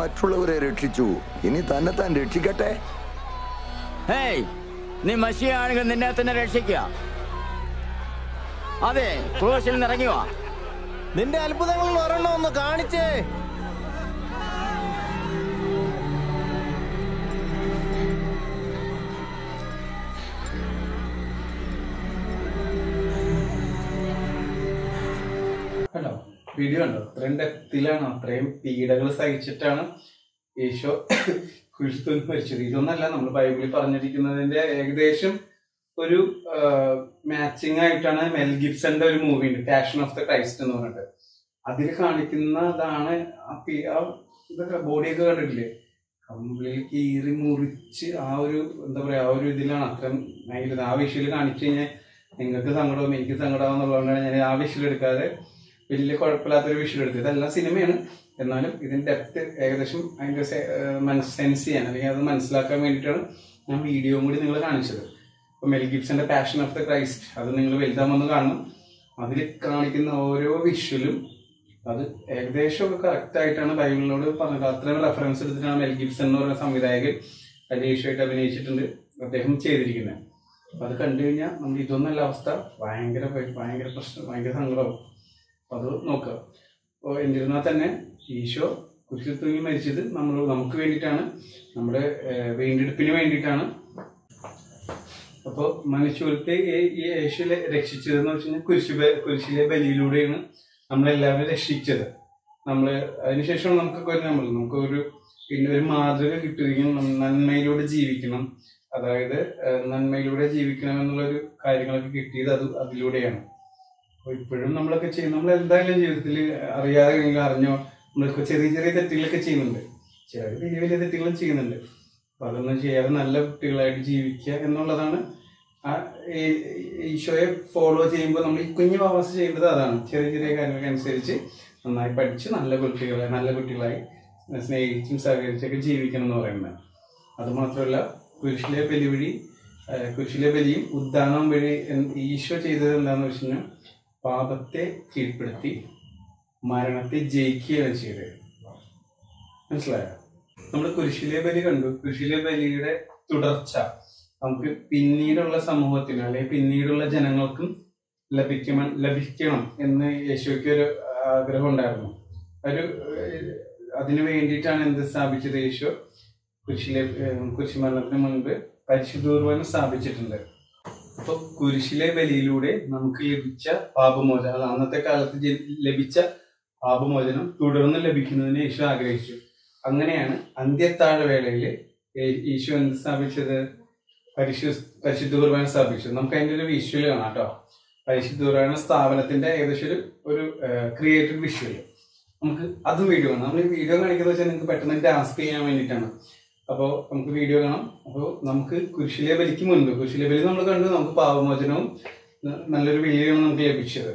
മറ്റുള്ളവരെ രക്ഷിച്ചു. ഇനി തന്നെ താൻ രക്ഷിക്കട്ടെ? ഹേയ് നീ മഷിയാണെങ്കിൽ നിന്നെ തന്നെ രക്ഷിക്കുക. അതെ ക്രൂശിൽ നിറങ്ങുക വാ. നിന്റെ അത്ഭുതങ്ങളിൽ ഒരെണ്ണം ഒന്ന് കാണിച്ചേ. കണ്ടോ വീഡിയോ കണ്ടോ? അത്രയും ഡെപ്തിലാണ് അത്രയും പീഡകൾ സഹിച്ചിട്ടാണ് ഈശോ കുഴിച്ചു മരിച്ചത്. ഇതൊന്നല്ല നമ്മൾ ബൈബിളിൽ പറഞ്ഞിരിക്കുന്നതിന്റെ ഏകദേശം ഒരു മാച്ചിങ് ആയിട്ടാണ് മെൽ ഗിബ്സന്റെ ഒരു മൂവി ഉണ്ട് പാഷൻ ഓഫ് ദ ക്രൈസ്റ്റ് എന്ന് പറഞ്ഞിട്ട്. അതിൽ കാണിക്കുന്നതാണ് ആ ഇതൊക്കെ ബോഡിയൊക്കെ കണ്ടിട്ടില്ലേ? കംപ്ലീറ്റ് കീറി മുറിച്ച് ആ ഒരു എന്താ പറയാ ആ ഒരു ഇതിലാണ് അത്രയും ആ വിഷയിൽ കാണിച്ചു കഴിഞ്ഞാൽ നിങ്ങൾക്ക് സങ്കടവും എനിക്ക് സങ്കടമാവും എന്നുള്ളതുകൊണ്ടാണ് ഞാൻ ആ വിഷയിൽ എടുക്കാതെ വലിയ കുഴപ്പമില്ലാത്തൊരു വിഷയം എടുത്തു. ഇതെല്ലാം സിനിമയാണ് എന്നാലും ഇതിന്റെ ഡെപ്ത് ഏകദേശം അതിന്റെ സെൻസ് ചെയ്യാൻ അല്ലെങ്കിൽ അത് മനസ്സിലാക്കാൻ വേണ്ടിയിട്ടാണ് ഞാൻ വീഡിയോയും കൂടി നിങ്ങൾ കാണിച്ചത്. ഇപ്പോൾ മെൽ ഗിബ്സന്റെ പാഷൻ ഓഫ് ദ ക്രൈസ്റ്റ് അത് നിങ്ങൾ വലുതാമെന്ന് കാണണം. അതിൽ കാണിക്കുന്ന ഓരോ വിഷ്വലും അത് ഏകദേശം ഒക്കെ കറക്റ്റ് ആയിട്ടാണ് ബൈബിളിനോട് പറഞ്ഞത്. അത്രയും റെഫറൻസ് എടുത്തിട്ടാണ് മെൽ ഗിബ്സൺ എന്ന് പറയുന്ന സംവിധായകൻ പരീക്ഷയായിട്ട് അഭിനയിച്ചിട്ടുണ്ട് അദ്ദേഹം ചെയ്തിരിക്കുന്നത്. അപ്പം അത് കണ്ടു കഴിഞ്ഞാൽ നമ്മൾ ഇതൊന്നല്ല അവസ്ഥ. ഭയങ്കര ഭയങ്കര പ്രശ്നം ഭയങ്കര സങ്കടമാവും. അത് നോക്കുക. അപ്പോൾ എന്നിരുന്നാൽ തന്നെ ഈശോ കുരിശിൽ തൂങ്ങി മരിച്ചത് നമ്മൾ നമുക്ക് വേണ്ടിയിട്ടാണ്. നമ്മുടെ വീണ്ടെടുപ്പിന് വേണ്ടിയിട്ടാണ്. അപ്പോൾ മനുഷ്യർക്ക് യേശുവിനെ രക്ഷിച്ചതെന്ന് വെച്ച് കഴിഞ്ഞാൽ കുരിശു കുരിശിലെ ബലിയിലൂടെയാണ് നമ്മളെല്ലാവരും രക്ഷിച്ചത്. നമ്മൾ അതിനുശേഷം നമുക്കൊക്കെ ഒരു നമ്മൾ നമുക്കൊരു പിന്നെ ഒരു മാതൃക കിട്ടുകയും നന്മയിലൂടെ ജീവിക്കണം. അതായത് നന്മയിലൂടെ ജീവിക്കണം എന്നുള്ളൊരു കാര്യങ്ങളൊക്കെ കിട്ടിയത് അത് അതിലൂടെയാണ്. അപ്പോൾ ഇപ്പോഴും നമ്മളൊക്കെ ചെയ്യും. നമ്മൾ എന്തായാലും ജീവിതത്തിൽ അറിയാതെ അറിഞ്ഞോ നമ്മളിപ്പോൾ ചെറിയ ചെറിയ തെറ്റുകളൊക്കെ ചെയ്യുന്നുണ്ട്. ചില വലിയ വലിയ തെറ്റുകളും ചെയ്യുന്നുണ്ട്. അപ്പോൾ അതൊന്നും ചെയ്യാതെ നല്ല കുട്ടികളായിട്ട് ജീവിക്കുക എന്നുള്ളതാണ്. ആ ഈശോയെ ഫോളോ ചെയ്യുമ്പോൾ നമ്മൾ ഈ കുഞ്ഞു വാവാസ ചെയ്യേണ്ടത് അതാണ്. ചെറിയ ചെറിയ കാര്യങ്ങൾക്ക് അനുസരിച്ച് നന്നായി പഠിച്ച് നല്ല കുട്ടികളെ നല്ല കുട്ടികളായി സ്നേഹിച്ചും സഹകരിച്ചൊക്കെ ജീവിക്കണം എന്ന് പറയുന്നത്. അതുമാത്രമല്ല കുരിശിലെ ബലി വഴി കുരിശിലെ ബലിയും ഉദ്ദാനം വഴി ഈശോ ചെയ്തത് എന്താണെന്ന് വെച്ച് കഴിഞ്ഞാൽ പാപത്തെ കീഴ്പ്പെടുത്തി മരണത്തെ ജയിക്കുകയാണ് ചെയ്തത്. മനസ്സിലായോ? നമ്മൾ കുരിശിലെ ബലി കണ്ടു. കുരിശിലെ ബലിയുടെ തുടർച്ച നമുക്ക് പിന്നീടുള്ള സമൂഹത്തിന് അല്ലെങ്കിൽ പിന്നീടുള്ള ജനങ്ങൾക്കും ലഭിക്കണം ലഭിക്കണം എന്ന് യേശുക്ക് ഒരു ആഗ്രഹം ഉണ്ടായിരുന്നു. ഒരു അതിനു വേണ്ടിയിട്ടാണ് എന്ത് സ്ഥാപിച്ചത് യേശു? കുരിശിലെ കുരിശുമരണത്തിന് മുൻപ് പരിശുദ്ധൂർവനം സ്ഥാപിച്ചിട്ടുണ്ട്. അപ്പൊ കുരിശിലെ ബലിയിലൂടെ നമുക്ക് ലഭിച്ച പാപമോചനം. അന്നത്തെ കാലത്ത് ലഭിച്ച പാപമോചനം തുടർന്ന് ലഭിക്കുന്നതിന് യേശു ആഗ്രഹിച്ചു. അങ്ങനെയാണ് അന്ത്യത്താഴ വേളയിൽ ഈശു എന്ത് സ്ഥാപിച്ചത്? പരിശു പരിശുദ്ധ കുർബാന സ്ഥാപിച്ചത്. നമുക്ക് അതിന്റെ ഒരു വിഷ്വൽ കാണാം കേട്ടോ. പരിശുദ്ധ കുർബാന സ്ഥാപനത്തിന്റെ ഏകദേശം ഒരു ഒരു ക്രിയേറ്റഡ് വിഷ്വൽ നമുക്ക് അതും വീഡിയോ കാണാം. നമ്മൾ വീഡിയോ കാണിക്കുന്നത് വെച്ചാൽ നിങ്ങൾക്ക് പെട്ടെന്ന് ഗ്രാസ്പ് ചെയ്യാൻ വേണ്ടിയിട്ടാണ്. അപ്പോൾ നമുക്ക് വീഡിയോ കാണാം. അപ്പോൾ നമുക്ക് കുരിശിലെ ബലിക്ക് മുൻപ് കുരിശിലെ ബലി നമ്മൾ കണ്ടു. നമുക്ക് പാപമോചനവും നല്ലൊരു വിലയാണ് നമുക്ക് ലഭിച്ചത്.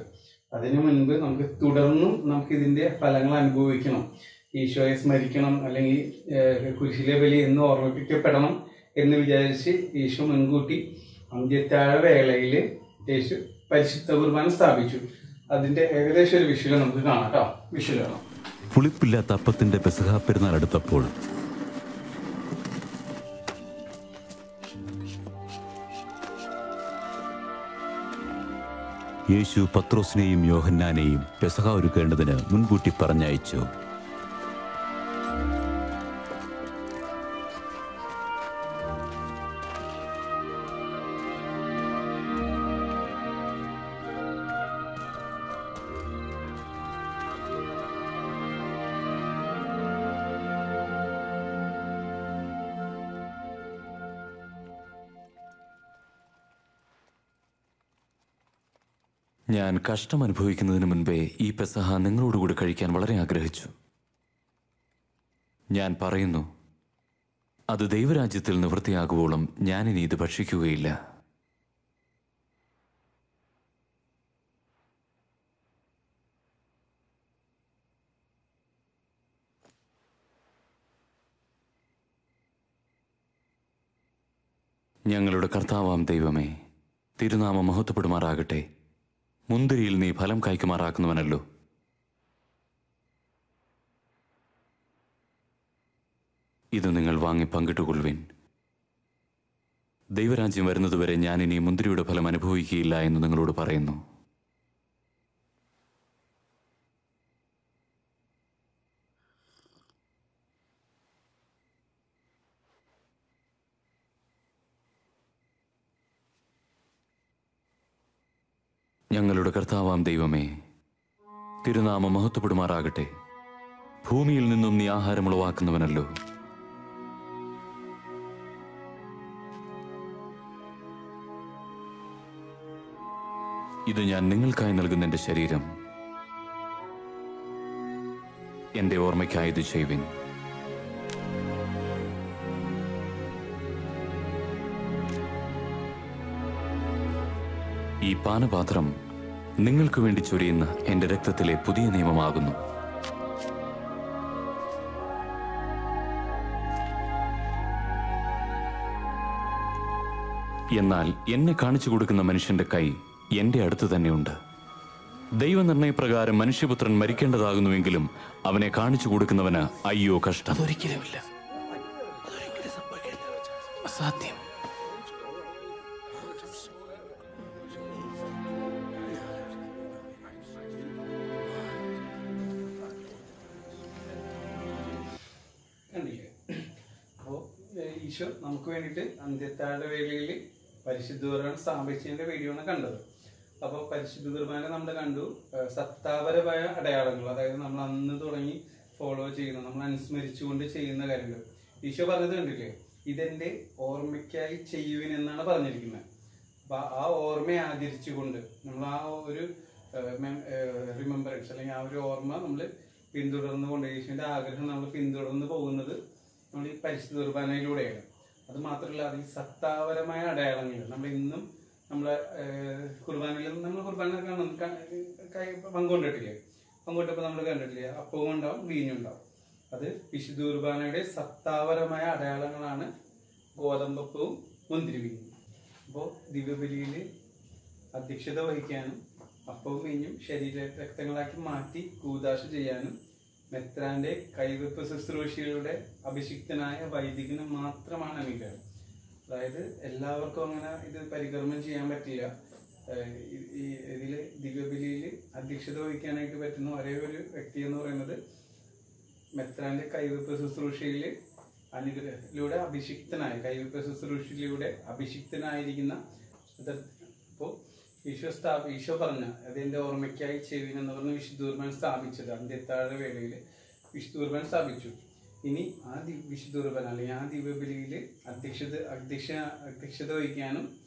അതിനു മുൻപ് നമുക്ക് തുടർന്നും നമുക്ക് ഇതിന്റെ ഫലങ്ങൾ അനുഭവിക്കണം. ഈശോയെ സ്മരിക്കണം അല്ലെങ്കിൽ കുരിശിലെ ബലി എന്ന് ഓർമ്മിപ്പിക്കപ്പെടണം എന്ന് വിചാരിച്ച് യേശു മുൻകൂട്ടി അന്ത്യത്താഴ വേളയിൽ യേശു പരിശുദ്ധ കുർബാന സ്ഥാപിച്ചു. അതിന്റെ ഏകദേശം ഒരു വിഷുവിൽ നമുക്ക് കാണാം കേട്ടോ പുളിപ്പില്ലാത്ത അപ്പത്തിന്റെ പെസഹ പെരുന്നാൾ അടുത്തപ്പോൾ യേശു പത്രോസിനെയും യോഹന്നാനെയും പെസഹ ഒരുക്കേണ്ടതിന് മുൻകൂട്ടി പറഞ്ഞയച്ചു. ഞാൻ കഷ്ടം അനുഭവിക്കുന്നതിന് മുൻപേ ഈ പെസഹ നിങ്ങളോടുകൂടി കഴിക്കാൻ വളരെ ആഗ്രഹിച്ചു. ഞാൻ പറയുന്നു അത് ദൈവരാജ്യത്തിൽ നിവൃത്തിയാകുവോളം ഞാനിനി ഇത് ഭക്ഷിക്കുകയില്ല. ഞങ്ങളുടെ കർത്താവാം ദൈവമേ തിരുനാമം മഹത്വപ്പെടുമാറാകട്ടെ. മുന്തിരിയിൽ നീ ഫലം കായ്ക്കുമാറാക്കുന്നവനല്ലോ. ഇത് നിങ്ങൾ വാങ്ങി പങ്കിട്ടുകൊള്ളുവിൻ. ദൈവരാജ്യം വരുന്നതുവരെ ഞാൻ ഇനി മുന്തിരിയുടെ ഫലം അനുഭവിക്കുകയില്ല എന്ന് നിങ്ങളോട് പറയുന്നു. ഞങ്ങളുടെ കർത്താവാം ദൈവമേ തിരുനാമം മഹത്വപ്പെടുമാറാകട്ടെ. ഭൂമിയിൽ നിന്നും നീ ആഹാരം ഉളവാക്കുന്നവനല്ലോ. ഇത് ഞാൻ നിങ്ങൾക്കായി നൽകുന്ന എന്റെ ശരീരം. എന്റെ ഓർമ്മയ്ക്കായി ഇത് ചെയ്യുവിൻ. ഈ പാനപാത്രം നിങ്ങൾക്ക് വേണ്ടി ചൊരിയുന്ന എന്റെ രക്തത്തിലെ പുതിയ നിയമമാകുന്നു. എന്നാൽ എന്നെ കാണിച്ചു കൊടുക്കുന്ന മനുഷ്യന്റെ കൈ എന്റെ അടുത്ത് തന്നെയുണ്ട്. ദൈവനിർണയപ്രകാരം മനുഷ്യപുത്രൻ മരിക്കേണ്ടതാകുന്നുവെങ്കിലും അവനെ കാണിച്ചു കൊടുക്കുന്നവന് അയ്യോ കഷ്ടം. ഒരിക്കലുമില്ല അസാധ്യം. നമുക്ക് വേണ്ടിയിട്ട് അന്ത്യത്താഴ വേളയിൽ പരിശുദ്ധ കുർബാന സ്ഥാപിച്ചതിന്റെ വീഡിയോ ആണ് കണ്ടത്. അപ്പോൾ പരിശുദ്ധ കുർബാന നമ്മൾ കണ്ടു സത്താപരമായ അടയാളങ്ങൾ. അതായത് നമ്മൾ അന്ന് തുടങ്ങി ഫോളോ ചെയ്യുന്ന നമ്മൾ അനുസ്മരിച്ചുകൊണ്ട് ചെയ്യുന്ന കാര്യങ്ങൾ. ഈശോ പറഞ്ഞത് കണ്ടില്ലേ? ഇതെന്റെ ഓർമ്മയ്ക്കായി ചെയ്യുവിനെന്നാണ് പറഞ്ഞിരിക്കുന്നത്. അപ്പോൾ ആ ഓർമ്മയെ ആചരിച്ചുകൊണ്ട് നമ്മൾ ആ ഒരു റിമെമ്പറൻസ് അല്ലെങ്കിൽ ആ ഒരു ഓർമ്മ നമ്മൾ പിന്തുടർന്നു കൊണ്ട് ഈശോന്റെ ആഗ്രഹം നമ്മൾ പിന്തുടർന്ന് പോകുന്നത് നമ്മൾ ഈ പരിശുദ്ധ കുർബാനയിലൂടെയാണ് അത് മാത്രമല്ല അതിൽ സത്താപരമായ അടയാളങ്ങൾ. നമ്മൾ ഇന്നും നമ്മളെ കുർബാനയിൽ നമ്മൾ കുർബാന കാണും. പങ്കുകൊണ്ടിട്ടില്ലേ പങ്കുകൊണ്ടപ്പോൾ നമ്മൾ കണ്ടിട്ടില്ലേ? അപ്പവും ഉണ്ടാവും വീഞ്ഞും ഉണ്ടാവും. അത് വിശുദ്ധ കുർബാനയുടെ സത്താപരമായ അടയാളങ്ങളാണ് ഗോതമ്പപ്പവും മുന്തിരി അപ്പോൾ ദിവ്യബലിയിൽ അധ്യക്ഷത വഹിക്കാനും അപ്പവും വീഞ്ഞും ശരീര രക്തങ്ങളാക്കി മാറ്റി കൂതാശ ചെയ്യാനും മെത്രാന്റെ കൈവെപ്പ് ശുശ്രൂഷയുടെ അഭിഷിക്തനായ വൈദികന് മാത്രമാണ് അംഗീകാരം അതായത് എല്ലാവർക്കും അങ്ങനെ ഇത് പരികർമ്മം ചെയ്യാൻ പറ്റില്ല. ഇതിൽ ദിവ്യബലിയിൽ അധ്യക്ഷത വഹിക്കാനായിട്ട് പറ്റുന്ന ഒരേ ഒരു വ്യക്തി എന്ന് പറയുന്നത് മെത്രാന്റെ കൈവെപ്പ് ശുശ്രൂഷയിൽ അനുഗ്രഹത്തിലൂടെ അഭിഷിക്തനായ കൈവെപ്പ് ശുശ്രൂഷയിലൂടെ അഭിഷിക്തനായിരിക്കുന്ന അപ്പോൾ ഈശോ സ്ഥാപ ഈശോ പറഞ്ഞ അതെന്റെ ഓർമ്മയ്ക്കായി ചെവിൻ എന്ന് പറഞ്ഞ വിശുദ്ധൂർബൻ സ്ഥാപിച്ചത്. അന്ത്യത്താഴ വേളയിൽ വിശുദ്ധൂർബൻ സ്ഥാപിച്ചു. ഇനി ആ ദി- വിശുദ്ധൂർബൻ അല്ലെങ്കിൽ ആ ദിവ്യബലിയിൽ അധ്യക്ഷത അധ്യക്ഷ അധ്യക്ഷത വഹിക്കാനും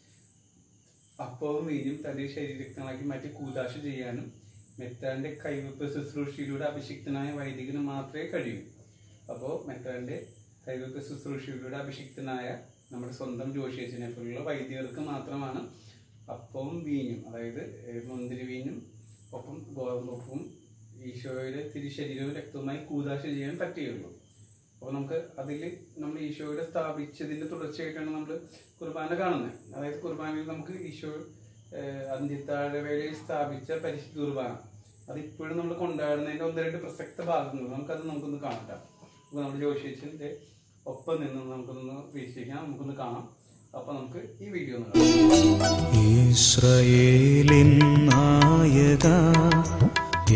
അപ്പവും വീഞ്ഞും തന്റെ ശരീരങ്ങളാക്കി മാറ്റി കൂതാശ ചെയ്യാനും മെത്താന്റെ കൈവെപ്പ് ശുശ്രൂഷയിലൂടെ അഭിഷിക്തനായ വൈദികന് മാത്രമേ കഴിയൂ. അപ്പോൾ മെത്താന്റെ കൈവെപ്പ് ശുശ്രൂഷയിലൂടെ അഭിഷിക്തനായ നമ്മുടെ സ്വന്തം ജോഷിയച്ചനെ പോലുള്ള വൈദികർക്ക് മാത്രമാണ് അപ്പവും വീഞ്ഞും അതായത് മുന്തിരി വീഞ്ഞും ഒപ്പം ഗോതമ്പും ഈശോയുടെ തിരിശരീരവും രക്തവുമായി കൂതാശ ചെയ്യാൻ പറ്റുകയുള്ളൂ. അപ്പോൾ നമുക്ക് അതിൽ നമ്മൾ ഈശോയുടെ സ്ഥാപിച്ചതിന്റെ തുടർച്ചയായിട്ടാണ് നമ്മൾ കുർബാന കാണുന്നത്. അതായത് കുർബാനയിൽ നമുക്ക് ഈശോ അന്ത്യത്താഴവേളയിൽ സ്ഥാപിച്ച പരിശുദ്ധ കുർബാന. അതിപ്പോഴും നമ്മൾ കൊണ്ടാടുന്നതിന്റെ ഒന്ന് രണ്ട് പ്രസക്ത ഭാഗങ്ങൾ നമുക്കത് നമുക്കൊന്ന് കാണട്ടെ അപ്പോൾ നമ്മൾ ജോഷിച്ചിന്റെ ഒപ്പം നിന്ന് നമുക്കൊന്ന് വീക്ഷിക്കാം നമുക്കൊന്ന് കാണാം. അപ്പൊ നമുക്ക് ഈ വീഡിയോ ഇസ്രയേലിൻ നായക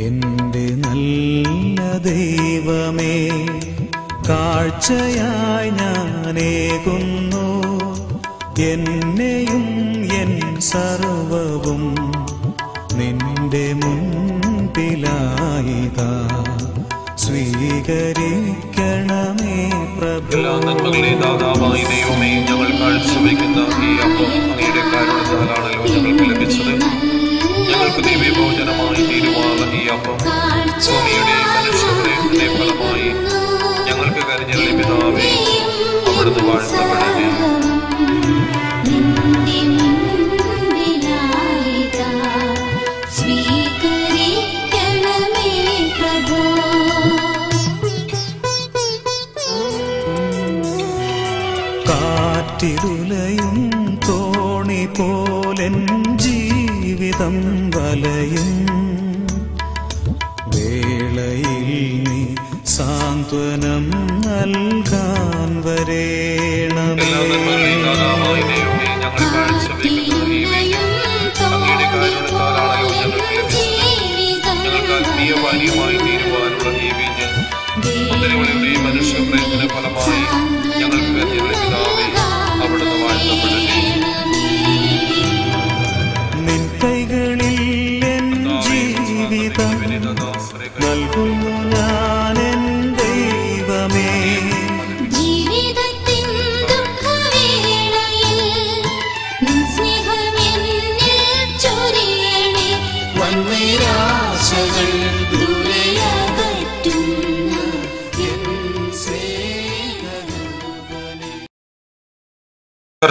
എന്റെ നല്ല ദൈവമേ കാഴ്ചയായി ഞാനേകുന്നു. എന്നെയും എൻ സർവവും നിന്റെ മുൻപിലായിതാ. സ്വീകരിക്ക എല്ലാ നന്മകളെയും ദാതാവായ ദൈവമേ ഈ അപ്പം അങ്ങയുടെ ഞങ്ങൾക്ക് ദിവ്യഭോജനമായി തീരുവാൻ ഈ അപ്പം. ഭൂമിയുടെ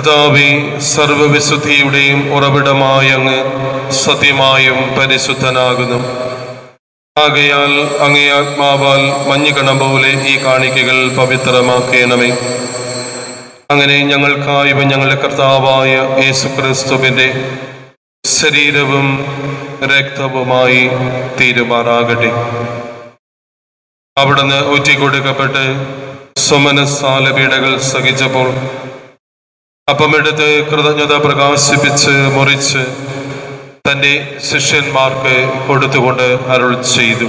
കർത്താവെ സർവവിശുദ്ധിയുടെയും ഉറവിടമായ അങ്ങ് സത്യമായും പരിശുദ്ധനാകുന്നു. ആകയാൽ അങ്ങേ ആത്മാവാൽ മഞ്ഞുകണ പോലെ ഈ കാണിക്കകൾ പവിത്രമാക്കേണമേ. അങ്ങനെ ഞങ്ങൾക്കായവ ഞങ്ങളുടെ കർത്താവായ യേശുക്രിസ്തുവിന്റെ ശരീരവും രക്തവുമായി തീരുമാറാകട്ടെ. അവിടുന്ന് ഊറ്റിക്കൊടുക്കപ്പെട്ട് സുമനസാല പീഡകൾ സഹിച്ചപ്പോൾ അപ്പമെടുത്ത് കൃതജ്ഞത പ്രകാശിപ്പിച്ച് മുറിച്ച് തന്റെ ശിഷ്യന്മാർക്ക് കൊടുത്തുകൊണ്ട് അരുൾ ചെയ്തു.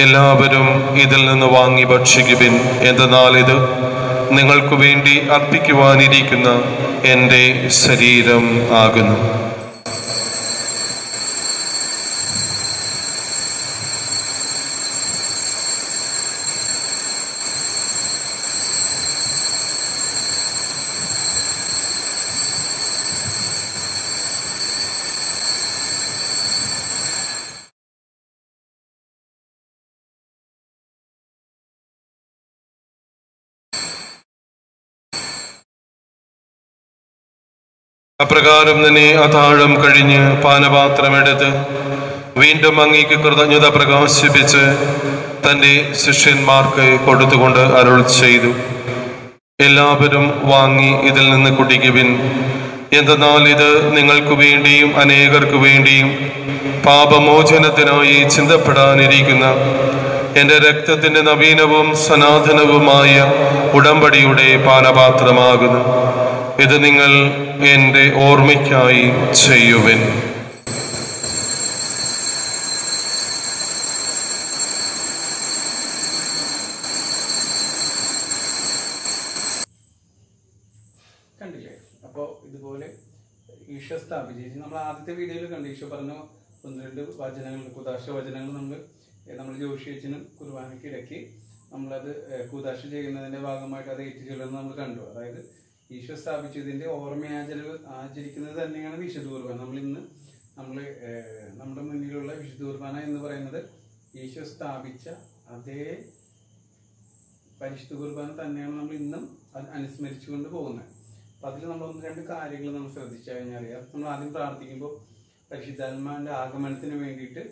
എല്ലാവരും ഇതിൽ നിന്ന് വാങ്ങി ഭക്ഷിക്കുവിൻ. എന്തെന്നാൽ ഇത് നിങ്ങൾക്ക് വേണ്ടി അർപ്പിക്കുവാനിരിക്കുന്ന എന്റെ ശരീരം ആകുന്നു. അപ്രകാരം തന്നെ അതാഴം കഴിഞ്ഞ് പാനപാത്രമെടുത്ത് വീണ്ടും അങ്ങേക്ക് കൃതജ്ഞത പ്രകാശിപ്പിച്ച് തന്റെ ശിഷ്യന്മാർക്ക് കൊടുത്തുകൊണ്ട് അരുൾ ചെയ്തു. എല്ലാവരും വാങ്ങി ഇതിൽ നിന്ന് കുടിക്കുവിൻ എന്തെന്നാൽ ഇത് നിങ്ങൾക്ക് വേണ്ടിയും അനേകർക്ക് വേണ്ടിയും പാപമോചനത്തിനായി ചിന്തപ്പെടാനിരിക്കുന്ന എന്റെ രക്തത്തിന്റെ നവീനവും സനാതനവുമായ ഉടമ്പടിയുടെ പാനപാത്രമാകുന്നു. ഇത് നിങ്ങൾ എന്റെ ഓർമ്മയ്ക്കായി ചെയ്യുവിൻ. കണ്ടില്ലേ? അപ്പോൾ ഇതുപോലെ ഈശോ സ്ഥാപിച്ചു. നമ്മൾ ആദ്യത്തെ വീഡിയോയിൽ കണ്ടു. ഈശോ പറഞ്ഞു ഒന്ന് രണ്ട് വചനങ്ങൾ കുതാശ വചനങ്ങൾ നമ്മൾ നമ്മൾ ജോഷിയച്ചനും കുർബാനയ്ക്ക് ഇടയ്ക്ക് നമ്മളത് കൂതാശ ചെയ്യുന്നതിന്റെ ഭാഗമായിട്ട് അത് ഏറ്റുചൊല്ലുന്നത് നമ്മൾ കണ്ടു. അതായത് ഈശോ സ്ഥാപിച്ചതിന്റെ ഓർമ്മയാചര ആചരിക്കുന്നത് തന്നെയാണ് വിശുദ്ധ കുർബാന. നമ്മൾ ഇന്ന് നമ്മൾ നമ്മുടെ മുന്നിലുള്ള വിശുദ്ധ കുർബാന എന്ന് പറയുന്നത് ഈശോ സ്ഥാപിച്ച അതേ പരിശുദ്ധ കുർബാന തന്നെയാണ് നമ്മൾ ഇന്നും അനുസ്മരിച്ചുകൊണ്ട് പോകുന്നത്. അപ്പൊ അതിൽ നമ്മൾ ഒന്ന് രണ്ട് കാര്യങ്ങൾ നമ്മൾ ശ്രദ്ധിച്ചു കഴിഞ്ഞാൽ നമ്മൾ ആദ്യം പ്രാർത്ഥിക്കുമ്പോൾ പരിശുദ്ധാത്മാന്റെ ആഗമനത്തിന് വേണ്ടിയിട്ട്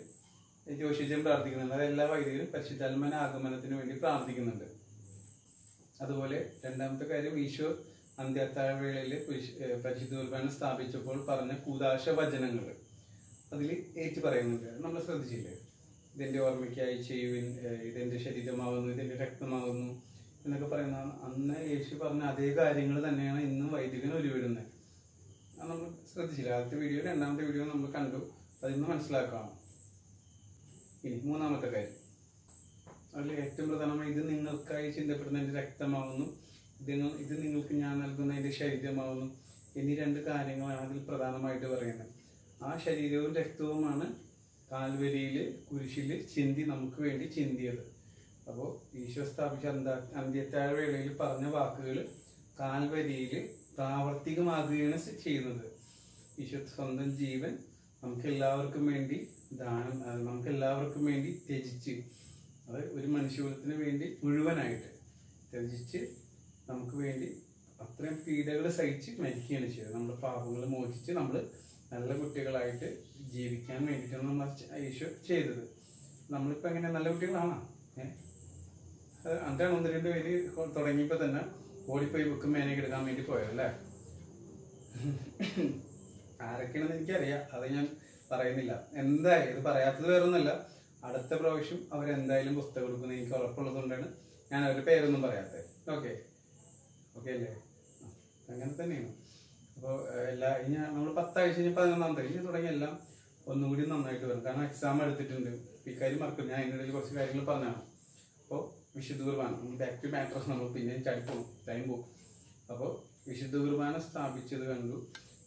ജോഷിജൻ പ്രാർത്ഥിക്കുന്നുണ്ട്. അത് എല്ലാ വൈദികരും പരിശുദ്ധാത്മാന്റെ ആഗമനത്തിന് വേണ്ടി പ്രാർത്ഥിക്കുന്നുണ്ട്. അതുപോലെ രണ്ടാമത്തെ കാര്യം ഈശോ അന്ത്യത്താഴ വേളയിൽ പരിശുദ്ധ കുർബാന സ്ഥാപിച്ചപ്പോൾ പറഞ്ഞ കൂതാശ വചനങ്ങൾ അതിൽ ഏറ്റു പറയുന്നുണ്ട്. നമ്മൾ ശ്രദ്ധിച്ചില്ലേ? ഇതെന്റെ ഓർമ്മയ്ക്കായി ചെയ്യുവിൻ ഇതെന്റെ ശരീരമാകുന്നു ഇതെന്റെ രക്തമാകുന്നു എന്നൊക്കെ പറയുന്ന അന്ന് യേശു പറഞ്ഞ അതേ കാര്യങ്ങൾ തന്നെയാണ് ഇന്നും വൈദികൻ ഒരുവിടുന്നത് നമ്മൾ ശ്രദ്ധിച്ചില്ല? ആദ്യത്തെ വീഡിയോ രണ്ടാമത്തെ വീഡിയോ നമ്മൾ കണ്ടു. അതിൽ നിന്ന് മനസ്സിലാക്കാം. ഇനി മൂന്നാമത്തെ കാര്യം. അതിൽ ഏറ്റവും പ്രധാനമായി ഇത് നിങ്ങൾക്കായി ചിന്തപ്പെടുന്ന എന്റെ രക്തമാവുന്നു. ഇത് നിങ്ങൾ- ഇത് നിങ്ങൾക്ക് ഞാൻ നൽകുന്ന എന്റെ ശരീരമാവുന്നു എന്നീ രണ്ട് കാര്യങ്ങളാണ് അതിൽ പ്രധാനമായിട്ട് പറയുന്നത്. ആ ശരീരവും രക്തവുമാണ് കാൽവരിയിൽ കുരിശിൽ ചിന്തി നമുക്ക് വേണ്ടി ചിന്തിയത്. അപ്പോൾ ഈശോ സ്ഥാപിച്ച അന്ത അന്ത്യത്താഴ വേളയിൽ പറഞ്ഞ വാക്കുകൾ കാൽവരിയിൽ പ്രാവർത്തികമാകുകയാണ് ചെയ്യുന്നത്. ഈശോ സ്വന്തം ജീവൻ നമുക്ക് എല്ലാവർക്കും വേണ്ടി ദാനം നമുക്ക് എല്ലാവർക്കും വേണ്ടി ത്യജിച്ച് അത് ഒരു മനുഷ്യകുലത്തിന് വേണ്ടി മുഴുവനായിട്ട് ത്യജിച്ച് നമുക്ക് വേണ്ടി. അത്രയും പീഡകൾ സഹിച്ച് മരിക്കുകയാണ് ചെയ്യുന്നത്. നമ്മുടെ പാപങ്ങൾ മോചിച്ച് നമ്മൾ നല്ല കുട്ടികളായിട്ട് ജീവിക്കാൻ വേണ്ടിയിട്ടാണ് നമ്മൾ ഈശോ ചെയ്തത്. നമ്മളിപ്പോൾ എങ്ങനെ നല്ല കുട്ടികളാണോ? അതാണ് ഒന്ന് രണ്ട് പേര് തുടങ്ങിയപ്പോൾ തുടങ്ങിയപ്പോ തന്നെ ഓടിപ്പോയി ബുക്കും മേനയൊക്കെ എടുക്കാൻ വേണ്ടി പോയല്ലേ ആരൊക്കെയാണെന്ന് എനിക്കറിയാം. അത് ഞാൻ പറയുന്നില്ല. എന്തായാലും ഇത് പറയാത്തത് വേറൊന്നുമല്ല. അടുത്ത പ്രാവശ്യം അവരെന്തായാലും പുസ്തകം കൊടുക്കുന്നത് എനിക്ക് ഉറപ്പുള്ളതുകൊണ്ടാണ് ഞാൻ അവരുടെ പേരൊന്നും പറയാത്തത്. ഓക്കെ. ഓക്കെ അല്ലേ? അങ്ങനെ തന്നെയാണ്. അപ്പോൾ എല്ലാ ഇനി നമ്മൾ പത്താഴ്ച കഴിഞ്ഞ് തീയതി ഇനി തുടങ്ങി എല്ലാം ഒന്നുകൂടി നന്നായിട്ട് വരും. കാരണം എക്സാം എടുത്തിട്ടുണ്ട്. ഇക്കാര്യം മറക്കും ഞാൻ അതിന്റെ ഇടയിൽ കുറച്ച് കാര്യങ്ങൾ പറഞ്ഞാണ് അപ്പോൾ വിശുദ്ധ കുർബാന നമ്മൾ ബാക്ക് ടു മാറ്റർസ് നമ്മൾ പിന്നെ ചടിപ്പോകും. ടൈം പോകും അപ്പോൾ വിശുദ്ധ കുർബാന സ്ഥാപിച്ചത് കണ്ടു.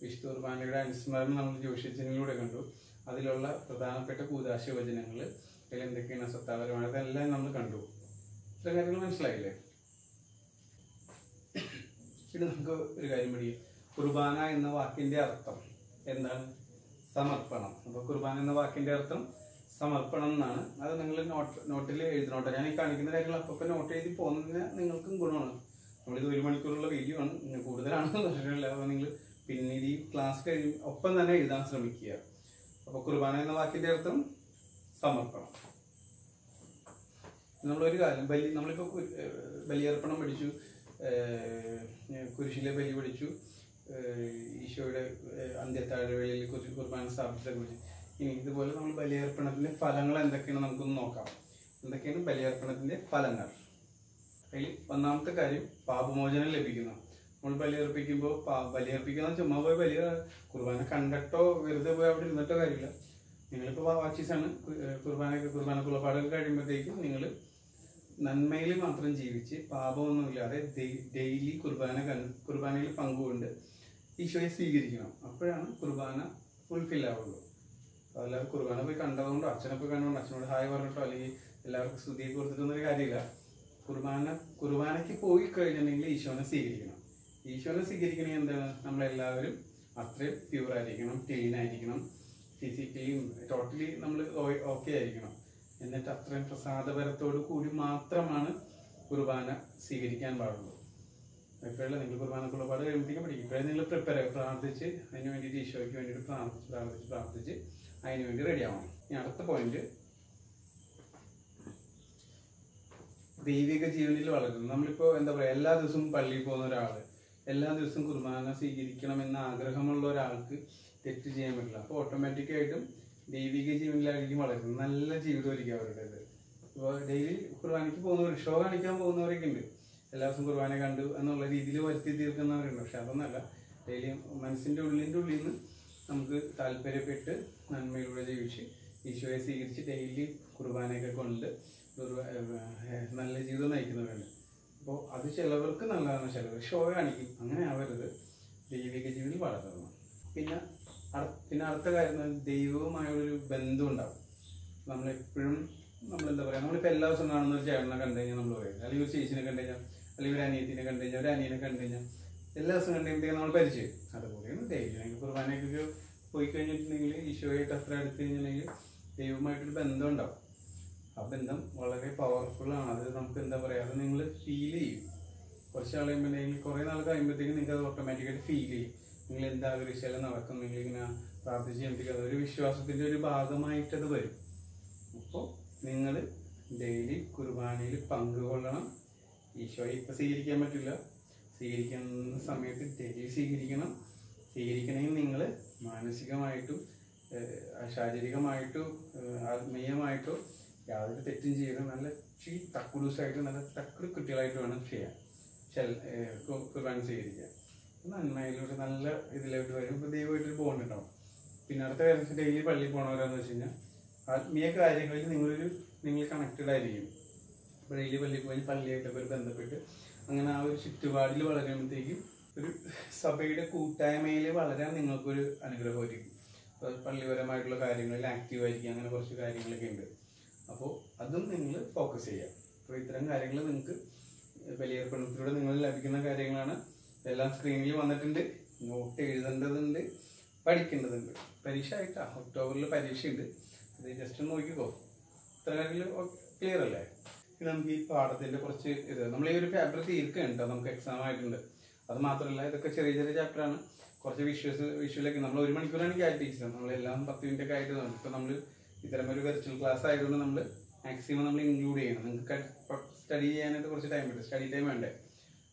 വിശുദ്ധ കുർബാനയുടെ അനുസ്മരണം നമ്മൾ ജോഷിച്ചതിലൂടെ കണ്ടു. അതിലുള്ള പ്രധാനപ്പെട്ട കൂതാശ വചനങ്ങൾ അതിൽ എന്തൊക്കെയാണ് സത്താപരമായത് എല്ലാം നമ്മൾ കണ്ടു. ഇത്ര കാര്യങ്ങൾ മനസ്സിലായില്ലേ? പിന്നെ നമുക്ക് ഒരു കാര്യം പിടി കുർബാന എന്ന വാക്കിന്റെ അർത്ഥം എന്താണ്? സമർപ്പണം. അപ്പോൾ കുർബാന എന്ന വാക്കിന്റെ അർത്ഥം സമർപ്പണം എന്നാണ്. അത് നിങ്ങൾ നോട്ട് നോട്ടിൽ എഴുതണോട്ടെ ഞാൻ ഈ കാണിക്കുന്ന കാര്യങ്ങൾ അപ്പൊ നോട്ട് എഴുതി പോകുന്നതിന് നിങ്ങൾക്കും ഗുണമാണ്. നമ്മളിത് ഒരു മണിക്കൂറുള്ള വീഡിയോ ആണ്. കൂടുതലാണെന്ന് പറഞ്ഞിട്ടില്ല അപ്പോൾ നിങ്ങൾ പിന്നീട് ഈ ക്ലാസ് കഴിഞ്ഞ് ഒപ്പം തന്നെ എഴുതാൻ ശ്രമിക്കുക. അപ്പോൾ കുർബാന എന്ന വാക്കിന്റെ അർത്ഥം സമർപ്പണം. നമ്മളൊരു കാര്യം ബലി നമ്മളിപ്പോൾ ബലിയർപ്പണം പഠിച്ചു. കുരിശിലെ ബലി പഠിച്ചു ഏഹ് ഈശോയുടെ അന്ത്യത്താഴവേളയിൽ കുറിച്ച് കുർബാന സ്ഥാപിച്ചതിനെ കുറിച്ച്. ഇനി ഇതുപോലെ നമ്മൾ ബലിയർപ്പണത്തിന്റെ ഫലങ്ങൾ എന്തൊക്കെയാണ് നമുക്കൊന്ന് നോക്കാം. എന്തൊക്കെയാണ് ബലിയർപ്പണത്തിന്റെ ഫലങ്ങൾ? അതിൽ ഒന്നാമത്തെ കാര്യം പാപമോചനം ലഭിക്കുന്നു. നമ്മൾ ബലിയർപ്പിക്കുമ്പോൾ ബലിയർപ്പിക്കുന്ന ചുമ്മാ പോയി ബലിയ കുർബാന കണ്ടിട്ടോ വെറുതെ പോയി അവിടെ ഇരുന്നിട്ടോ കാര്യമില്ല. നിങ്ങളിപ്പോൾ വാച്ചീസാണ് കുർബാനയൊക്കെ കുർബാന കുളപ്പാടൊക്കെ കഴിയുമ്പോഴത്തേക്കും നിങ്ങൾ നന്മയിൽ മാത്രം ജീവിച്ച് പാപമൊന്നുമില്ലാതെ ഡെയിലി കുർബാന കുർബാനയിൽ പങ്കുകൊണ്ട് ഈശോയെ സ്വീകരിക്കണം. അപ്പോഴാണ് കുർബാന ഫുൾഫിൽ ആവുള്ളൂ. എല്ലാവരും കുർബാന പോയി കണ്ടതുകൊണ്ടോ അച്ഛനെ പോയി കണ്ടുകൊണ്ടോ അച്ഛനോട് ഹായ് പറഞ്ഞിട്ടോ അല്ലെങ്കിൽ എല്ലാവർക്കും സ്തുതിയെ കൊടുത്തിട്ടൊന്നൊരു കാര്യമില്ല. കുർബാന കുർബാനയ്ക്ക് പോയി കഴിഞ്ഞിട്ടുണ്ടെങ്കിൽ ഈശോനെ സ്വീകരിക്കണം. ഈശോനെ സ്വീകരിക്കണമെങ്കിൽ എന്താണ്? നമ്മളെല്ലാവരും അത്രയും പ്യൂർ ആയിരിക്കണം ക്ലീൻ ആയിരിക്കണം. ഫിസിക്കലിയും ടോട്ടലി നമ്മൾ ഓക്കെ ആയിരിക്കണം. എന്നിട്ട് അത്രയും പ്രസാദപരത്തോടു കൂടി മാത്രമാണ് കുർബാന സ്വീകരിക്കാൻ പാടുള്ളൂ. എപ്പോഴും നിങ്ങൾ കുർബാന പാട് കഴിയുമ്പോഴത്തേക്കും പഠിക്കും. ഇപ്പോഴും നിങ്ങൾ പ്രിപ്പയർ പ്രാർത്ഥിച്ച് അതിന് വേണ്ടിയിട്ട് ഈശോയ്ക്ക് വേണ്ടിയിട്ട് പ്രാർത്ഥിച്ച് പ്രാർത്ഥിച്ച് പ്രാർത്ഥിച്ച് അതിന് വേണ്ടി റെഡി ആവണം. ഇനി അടുത്ത പോയിന്റ് ദൈവിക ജീവനിൽ വളരുന്നു. നമ്മളിപ്പോൾ എന്താ പറയുക എല്ലാ ദിവസവും പള്ളിയിൽ പോകുന്ന ഒരാൾ എല്ലാ ദിവസവും കുർബാന സ്വീകരിക്കണമെന്ന ആഗ്രഹമുള്ള ഒരാൾക്ക് തെറ്റ് ചെയ്യാൻ പറ്റില്ല. അപ്പോൾ ഓട്ടോമാറ്റിക്കായിട്ടും ദൈവിക ജീവനിലായിരിക്കും വളരുന്നത്. നല്ല ജീവിതമായിരിക്കും അവരുടെ ഇപ്പോൾ ഡെയിലി കുർബാനയ്ക്ക് പോകുന്നവർ ഷോ കാണിക്കാൻ പോകുന്നവരൊക്കെ ഉണ്ട്. എല്ലാ ദിവസവും കുർബാന കണ്ടു എന്നുള്ള രീതിയിൽ വരുത്തി തീർക്കുന്നവരുണ്ട്. പക്ഷെ അതൊന്നല്ല. ഡെയിലി മനസ്സിന്റെ ഉള്ളിന്റെ ഉള്ളിൽ നിന്ന് നമുക്ക് താല്പര്യപ്പെട്ട് നന്മയിലൂടെ ജീവിച്ച് ഈശോയെ സ്വീകരിച്ച് ഡെയിലി കുർബാനയൊക്കെ കൊണ്ട് നല്ല ജീവിതം നയിക്കുന്നവരുണ്ട്. അപ്പോൾ അത് ചിലവർക്ക് നല്ലതാണ്. ചിലവർ ഷോ കാണിക്കും. അങ്ങനെ ആവരുത്. ദൈവിക ജീവിതം വളർന്നു പിന്നെ പിന്നെ അടുത്ത കാര്യം ദൈവവുമായൊരു ബന്ധം ഉണ്ടാവും നമ്മളെപ്പോഴും നമ്മൾ എന്താ പറയുക നമ്മളിപ്പോൾ എല്ലാ ദിവസവും കാണുന്ന ഒരു ചേട്ടനെ കണ്ടു കഴിഞ്ഞാൽ നമ്മൾ പറയും. അല്ലെങ്കിൽ ഒരു ചേച്ചിനെ കണ്ടു കഴിഞ്ഞാൽ അല്ലെങ്കിൽ ഒരു അനിയത്തിനെ കണ്ടു കഴിഞ്ഞാൽ ഒരു അനിയനെ കണ്ടു കഴിഞ്ഞാൽ എല്ലാ ദിവസവും കണ്ടു കഴിയുമ്പോഴത്തേക്കും നമ്മൾ പരിചയം അതുപോലെയാണ് ദൈവം. കുർബാനയ്ക്കൊക്കെ പോയി കഴിഞ്ഞിട്ടുണ്ടെങ്കിൽ ഈശോയായിട്ട് അത്ര അടുത്ത് കഴിഞ്ഞിട്ടുണ്ടെങ്കിൽ ദൈവമായിട്ടൊരു ബന്ധം ഉണ്ടാവും ആ ബന്ധം വളരെ പവർഫുള്ളാണ് അത് നമുക്ക് എന്താ പറയുക അത് നിങ്ങൾ ഫീൽ ചെയ്യും. കുറച്ച് ആൾ കഴിയുമ്പോഴത്തേക്കും കുറേ നാൾ കഴിയുമ്പോഴത്തേക്കും നിങ്ങൾക്ക് അത് ഓട്ടോമാറ്റിക്കായിട്ട് ഫീൽ ചെയ്യും. നിങ്ങൾ എന്താ ആഗ്രഹിച്ചാലും നടക്കും. നിങ്ങൾ ഇങ്ങനെ പ്രാർത്ഥിച്ച് ചെയ്യുമ്പോഴത്തേക്കും അതൊരു വിശ്വാസത്തിന്റെ ഒരു ഭാഗമായിട്ടത് വരും. അപ്പോൾ നിങ്ങൾ ഡെയിലി കുർബാനയിൽ പങ്കുകൊള്ളണം. ഈശോയെ ഇപ്പം സ്വീകരിക്കാൻ പറ്റില്ല. സ്വീകരിക്കുന്ന സമയത്ത് ഡെയിലി സ്വീകരിക്കണം. സ്വീകരിക്കണമെങ്കിൽ നിങ്ങൾ മാനസികമായിട്ടും ശാരീരികമായിട്ടും ആത്മീയമായിട്ടും യാതൊരു തെറ്റും ചെയ്യരുത്. നല്ല ചീ തക്കുലൂസായിട്ട് നല്ല തക്കുടി കുട്ടികളായിട്ട് വേണം ചെയ്യാൻ. കുർബാന സ്വീകരിക്കാൻ. നന്മയിലൂടെ നല്ല ഇതിലോട്ട് വരും. ഇപ്പോൾ ദൈവമായിട്ടൊരു ബോണ്ട് ഉണ്ടാവും. പിന്നെ അടുത്ത കാര്യം ഡെയിലി പള്ളിയിൽ പോണവരാന്ന് വെച്ച് കഴിഞ്ഞാൽ ആത്മീയ കാര്യങ്ങളിൽ നിങ്ങളൊരു നിങ്ങൾ കണക്റ്റഡ് ആയിരിക്കും. ഇപ്പോൾ ഡെയിലി പള്ളിയിൽ പോയി പള്ളിയായിട്ടൊക്കെ ഒരു ബന്ധപ്പെട്ട് അങ്ങനെ ആ ഒരു ചുറ്റുപാടിൽ വളരുമ്പോഴത്തേക്കും ഒരു സഭയുടെ കൂട്ടായ്മയിൽ വളരാൻ നിങ്ങൾക്കൊരു അനുഗ്രഹമായിരിക്കും. പള്ളിപരമായിട്ടുള്ള കാര്യങ്ങളിൽ ആക്റ്റീവ് ആയിരിക്കും അങ്ങനെ കുറച്ച് കാര്യങ്ങളൊക്കെ ഉണ്ട്. അപ്പോൾ അതും നിങ്ങൾ ഫോക്കസ് ചെയ്യുക. അപ്പോൾ ഇത്തരം കാര്യങ്ങൾ നിങ്ങൾക്ക് ബലിയർപ്പണത്തിലൂടെ നിങ്ങൾ ലഭിക്കുന്ന കാര്യങ്ങളാണ് എല്ലാം സ്ക്രീനിൽ വന്നിട്ടുണ്ട്. നോട്ട് എഴുതേണ്ടതുണ്ട് പഠിക്കേണ്ടതുണ്ട്. പരീക്ഷ ആയിട്ടാ ഒക്ടോബറിൽ പരീക്ഷയുണ്ട്. അത് ജസ്റ്റ് നോക്കിക്കോ. ഇത്ര കാര്യങ്ങൾ ക്ലിയർ അല്ലേ? ഇനി നമുക്ക് ഈ പാഠത്തിന്റെ കുറച്ച് ഇത് നമ്മൾ ഈ ഒരു പേപ്പർ തീർക്കുന്നുണ്ട്. നമുക്ക് എക്സാം ആയിട്ടുണ്ട്. അത് മാത്രമല്ല ഇതൊക്കെ ചെറിയ ചെറിയ ചാപ്റ്ററാണ് കുറച്ച് വിഷ്വൽസ് വിഷ്വലൊക്കെ നമ്മൾ ഒരു മണിക്കൂറാണ് ക്യാറ്റിക്സ് നമ്മളെല്ലാം പത്ത് മിനിറ്റ് ഒക്കെ ആയിട്ട് ഇപ്പോൾ നമ്മൾ ഇത്തരം ഒരു വെർച്വൽ ക്ലാസ് ആയതുകൊണ്ട് നമ്മൾ മാക്സിമം നമ്മൾ ഇൻക്ലൂഡ് ചെയ്യണം. നിങ്ങൾക്ക് സ്റ്റഡി ചെയ്യാനായിട്ട് കുറച്ച് ടൈം കിട്ടും സ്റ്റഡി ടൈം വേണ്ടേ?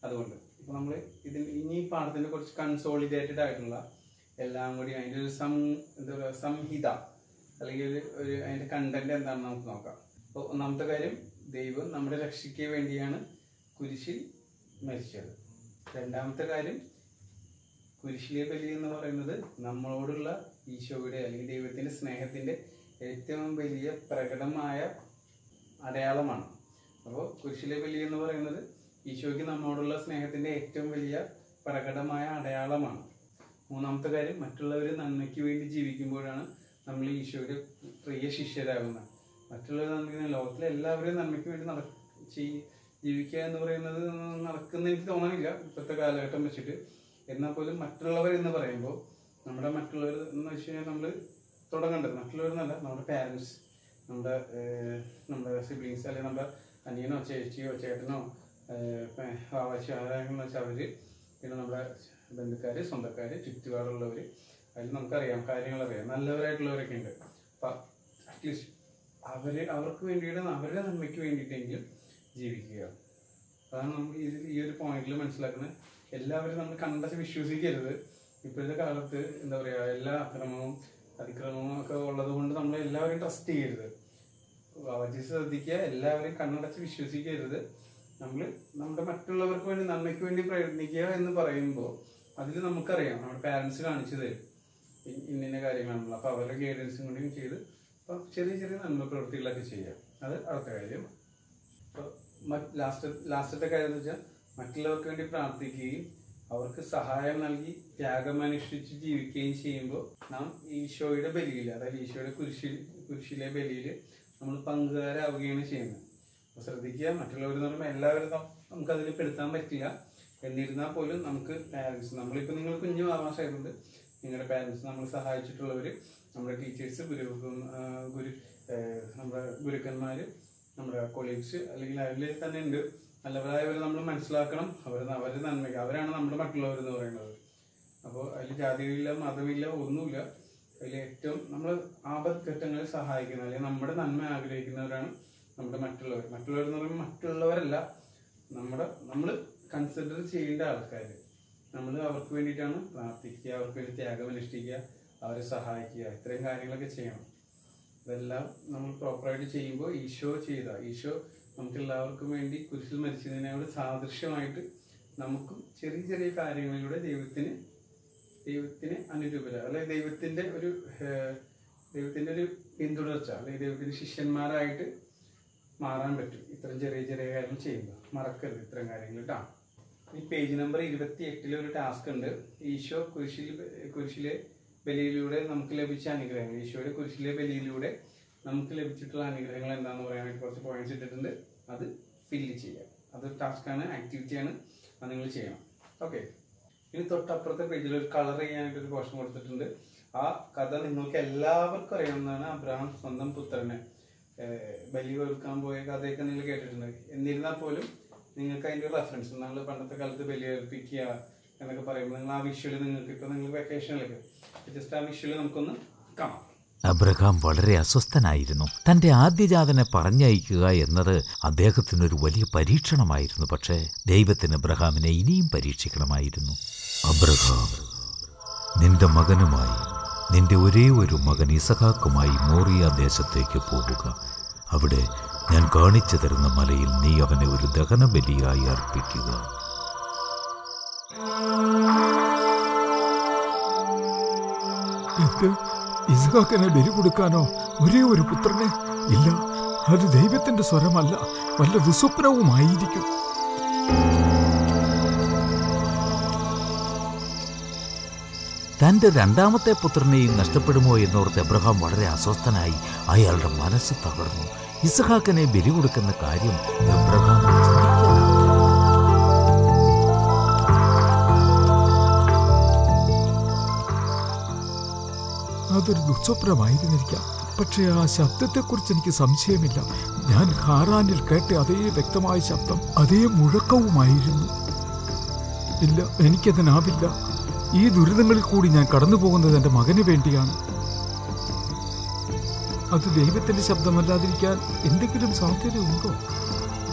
അതുകൊണ്ട്. ഇപ്പൊ നമ്മൾ ഇതിന് ഇനി പാഠത്തിന്റെ കുറച്ച് കൺസോളിഡേറ്റഡ് ആയിട്ടുള്ള എല്ലാം കൂടി അതിന്റെ ഒരു സം എന്താ പറയുക സംഹിത അല്ലെങ്കിൽ ഒരു അതിന്റെ കണ്ടന്റ് എന്താണെന്ന് നമുക്ക് നോക്കാം. അപ്പോൾ ഒന്നാമത്തെ കാര്യം ദൈവം നമ്മുടെ രക്ഷയ്ക്ക് വേണ്ടിയാണ് കുരിശിൽ മരിച്ചത്. രണ്ടാമത്തെ കാര്യം കുരിശിലെ ബലി എന്ന് പറയുന്നത് നമ്മളോടുള്ള ഈശോയുടെ അല്ലെങ്കിൽ ദൈവത്തിന്റെ സ്നേഹത്തിന്റെ ഏറ്റവും വലിയ പ്രകടമായ അടയാളമാണ്. അപ്പോൾ കുരിശിലെ ബലി എന്ന് പറയുന്നത് ഈശോയ്ക്ക് നമ്മോടുള്ള സ്നേഹത്തിന്റെ ഏറ്റവും വലിയ പ്രകടമായ അടയാളമാണ്. മൂന്നാമത്തെ കാര്യം മറ്റുള്ളവർ നന്മയ്ക്ക് വേണ്ടി ജീവിക്കുമ്പോഴാണ് നമ്മൾ ഈശോയുടെ പ്രിയ ശിഷ്യരാകുന്നത്. മറ്റുള്ളവർ നന്മയ്ക്ക് ലോകത്തിലെ എല്ലാവരും നന്മയ്ക്ക് വേണ്ടി നട ജീവിക്കുക എന്ന് പറയുന്നത് നടക്കുന്ന എനിക്ക് തോന്നണില്ല. ഇപ്പോഴത്തെ കാലഘട്ടം വെച്ചിട്ട്. എന്നാൽ പോലും മറ്റുള്ളവർ എന്ന് പറയുമ്പോൾ നമ്മുടെ മറ്റുള്ളവർ എന്ന് വെച്ച് കഴിഞ്ഞാൽ നമ്മൾ തുടങ്ങേണ്ടത്. മറ്റുള്ളവർ എന്നല്ല നമ്മുടെ പാരൻസ് നമ്മുടെ നമ്മുടെ സിബ്ലിങ്സ് അല്ലെങ്കിൽ നമ്മുടെ അനിയനോ ചേച്ചിയോ ചേട്ടനോ ആവശ്യം ആരാണെന്ന് വെച്ചാൽ അവർ പിന്നെ നമ്മുടെ ബന്ധുക്കാർ സ്വന്തക്കാർ ചുറ്റുപാടുള്ളവർ അതിൽ നമുക്കറിയാം കാര്യങ്ങളറിയാം നല്ലവരായിട്ടുള്ളവരൊക്കെ ഉണ്ട്. അപ്പം അറ്റ്ലീസ്റ്റ് അവർ അവർക്ക് വേണ്ടിയിട്ട് അവരുടെ നന്മയ്ക്ക് വേണ്ടിയിട്ടെങ്കിലും ജീവിക്കുക. അതാണ് നമ്മൾ ഈ ഈ ഒരു പോയിന്റിൽ മനസ്സിലാക്കുന്നത്. എല്ലാവരും നമ്മൾ കണ്ടത് വിശ്വസിക്കരുത്. ഇപ്പോഴത്തെ കാലത്ത് എന്താ പറയുക എല്ലാ അക്രമവും അതിക്രമവും ഒക്കെ ഉള്ളത് കൊണ്ട് നമ്മൾ എല്ലാവരും ട്രസ്റ്റ് ചെയ്യരുത്. അവധി ശ്രദ്ധിക്കുക എല്ലാവരെയും കണ്ണടച്ച് വിശ്വസിക്കരുത്. നമ്മൾ നമ്മുടെ മറ്റുള്ളവർക്ക് വേണ്ടി നന്മയ്ക്ക് വേണ്ടി പ്രയത്നിക്കുക എന്ന് പറയുമ്പോൾ അതിൽ നമുക്കറിയാം. നമ്മുടെ പാരൻസ് കാണിച്ചു തരും. ഇന്ന കാര്യങ്ങളാണല്ലോ അപ്പോൾ അവരുടെ ഗൈഡൻസും കൂടിയും ചെയ്ത് അപ്പോൾ ചെറിയ ചെറിയ നന്മ പ്രവൃത്തികളൊക്കെ ചെയ്യാം. അത് അടുത്ത കാര്യം. അപ്പോൾ ലാസ്റ്റ് ലാസ്റ്റത്തെ കാര്യം എന്ന് വെച്ചാൽ മറ്റുള്ളവർക്ക് വേണ്ടി പ്രാർത്ഥിക്കുകയും അവർക്ക് സഹായം നൽകി ത്യാഗം അനുഷ്ഠിച്ച് ജീവിക്കുകയും ചെയ്യുമ്പോൾ നാം ഈശോയുടെ ബലിയിൽ അതായത് ഈശോയുടെ കുരിശിൽ കുരിശിലെ ബലിയിൽ നമ്മൾ പങ്കുകാരാവുകയാണ് ചെയ്യുന്നത്. അപ്പോൾ ശ്രദ്ധിക്കുക. മറ്റുള്ളവർ എന്ന് പറയുമ്പോൾ എല്ലാവരും നമുക്ക് നമുക്കതിൽ പെടുത്താൻ പറ്റില്ല. എന്നിരുന്നാൽ പോലും നമുക്ക് പാരൻസ് നമ്മളിപ്പോൾ നിങ്ങൾ കുഞ്ഞു ആവാസമായതുകൊണ്ട് നിങ്ങളുടെ പാരൻസ് നമ്മൾ സഹായിച്ചിട്ടുള്ളവർ നമ്മുടെ ടീച്ചേഴ്സ് ഗുരു ഗുരു നമ്മുടെ ഗുരുക്കന്മാർ നമ്മുടെ കൊളീഗ്സ് അല്ലെങ്കിൽ അതിൽ തന്നെ ഉണ്ട്. നല്ലവരായവർ നമ്മൾ മനസ്സിലാക്കണം. അവർ അവർ നന്മയ്ക്ക് അവരാണ് നമ്മുടെ മറ്റുള്ളവർ എന്ന് പറയുന്നത്. അപ്പോൾ അതിൽ ജാതിയില്ല മതമില്ല ഒന്നുമില്ല. അതിൽ ഏറ്റവും നമ്മൾ ആപത്ഘട്ടങ്ങളിൽ സഹായിക്കുന്ന അല്ലെങ്കിൽ നമ്മുടെ നന്മ ആഗ്രഹിക്കുന്നവരാണ് നമ്മുടെ മറ്റുള്ളവർ. മറ്റുള്ളവർ എന്ന് പറയുമ്പോൾ മറ്റുള്ളവരല്ല. നമ്മുടെ നമ്മൾ കൺസിഡർ ചെയ്യേണ്ട ആൾക്കാർ നമ്മൾ അവർക്ക് വേണ്ടിയിട്ടാണ് പ്രാർത്ഥിക്കുക അവർക്ക് വേണ്ടി ത്യാഗം അനുഷ്ഠിക്കുക അവരെ സഹായിക്കുക. ഇത്രയും കാര്യങ്ങളൊക്കെ ചെയ്യണം. ഇതെല്ലാം നമ്മൾ പ്രോപ്പറായിട്ട് ചെയ്യുമ്പോൾ ഈശോ ചെയ്ത ഈശോ നമുക്ക് എല്ലാവർക്കും വേണ്ടി കുരിശിൽ മരിച്ചതിനോട് സാദൃശ്യമായിട്ട് നമുക്കും ചെറിയ ചെറിയ കാര്യങ്ങളിലൂടെ ദൈവത്തിന് ദൈവത്തിന് അനുരൂപത അല്ലെ ദൈവത്തിന്റെ ഒരു ദൈവത്തിന്റെ ഒരു പിന്തുടർച്ച അല്ലെങ്കിൽ ദൈവത്തിന്റെ ശിഷ്യന്മാരായിട്ട് മാറാൻ പറ്റും. ഇത്രയും ചെറിയ ചെറിയ കാര്യങ്ങൾ ചെയ്യുമ്പോൾ മറക്കരുത് ഇത്തരം കാര്യങ്ങൾ കേട്ടോ ഈ പേജ് നമ്പർ ഇരുപത്തി എട്ടിലെ ഒരു ടാസ്ക് ഉണ്ട്. ഈശോ കുരിശിൽ കുരിശിലെ ബലിയിലൂടെ നമുക്ക് ലഭിച്ച അനുഗ്രഹങ്ങൾ. ഈശോയുടെ കുരിശിലെ ബലിയിലൂടെ നമുക്ക് ലഭിച്ചിട്ടുള്ള അനുഗ്രഹങ്ങൾ എന്താണെന്ന് പറയാനായിട്ട് കുറച്ച് പോയിന്റ്സ് ഇട്ടിട്ടുണ്ട്. അത് ഫില്ല് ചെയ്യാം അത് ടാസ്ക്കാണ് ആക്ടിവിറ്റിയാണ് അത് നിങ്ങൾ ചെയ്യണം. ഓക്കെ ഇനി തൊട്ടപ്പുറത്തെ പേജിൽ ഒരു കളർ ചെയ്യാനായിട്ട് ഒരു പോർഷൻ കൊടുത്തിട്ടുണ്ട്. ആ കഥ നിങ്ങൾക്ക് എല്ലാവർക്കും അറിയാവുന്നതാണ്. അബ്രഹാം സ്വന്തം പുത്രനെ. ബലി കൊടുക്കാൻ പോയ കഥയൊക്കെ നിങ്ങൾ കേട്ടിട്ടുണ്ട്. എന്നിരുന്നാൽ പോലും നിങ്ങൾക്ക് അതിന്റെ റെഫറൻസ് നമ്മൾ പണ്ടത്തെ കാലത്ത് ബലി ഏൽപ്പിക്കുക എന്നൊക്കെ പറയുമ്പോൾ നിങ്ങൾ ആ വിഷ്വൽ നിങ്ങൾക്ക് ഇപ്പോൾ നിങ്ങൾ വെക്കേഷനിലൊക്കെ ജസ്റ്റ് ആ വിഷ്വൽ നമുക്കൊന്ന് കാണാം. അബ്രഹാം വളരെ അസ്വസ്ഥനായിരുന്നു. തന്റെ ആദ്യജാതനെ പറഞ്ഞയക്കുക എന്നത് അദ്ദേഹത്തിനൊരു വലിയ പരീക്ഷണമായിരുന്നു. പക്ഷേ ദൈവത്തിന് അബ്രഹാമിനെ ഇനിയും പരീക്ഷിക്കണമായിരുന്നു. അബ്രഹാം നിന്റെ മകനുമായി നിന്റെ ഒരേ ഒരു മകൻ ഇസഹാക്കുമായി മോറിയ ദേശത്തേക്ക് പോവുക അവിടെ ഞാൻ കാണിച്ചു തരുന്ന മലയിൽ നീ അവനെ ഒരു ദഹനബലിയായി അർപ്പിക്കുക. ഇസ്ഹാക്കിനെ ബലി കൊടുക്കാനോ? ഒരേ ഒരു പുത്രനെ? ഇല്ല അത് ദൈവത്തിന്റെ സ്വരമല്ല വല്ല ദുസ്വപ്നവുമായിരിക്കും തന്റെ രണ്ടാമത്തെ പുത്രനെയും നഷ്ടപ്പെടുമോ എന്നോർത്ത് എബ്രഹാം വളരെ അസ്വസ്ഥനായി അയാളുടെ മനസ്സ് തകർന്നു. ഇസഹാക്കിനെ ബലി കൊടുക്കുന്ന കാര്യം എബ്രഹാം അതൊരു ദുസ്വപ്നമായിരുന്നിരിക്കാം. പക്ഷേ ആ ശബ്ദത്തെക്കുറിച്ച് എനിക്ക് സംശയമില്ല. ഞാൻ ഹാറാനിൽ കേട്ട അതേ വ്യക്തമായ ശബ്ദം അതേ മുഴക്കവുമായിരുന്നു. ഇല്ല എനിക്കതിനാവില്ല. ഈ ദുരിതങ്ങളിൽ കൂടി ഞാൻ കടന്നു പോകുന്നത് എന്റെ മകന് വേണ്ടിയാണ്. അത് ദൈവത്തിന്റെ ശബ്ദമല്ലാതിരിക്കാൻ എന്തെങ്കിലും സാധ്യതയുണ്ടോ?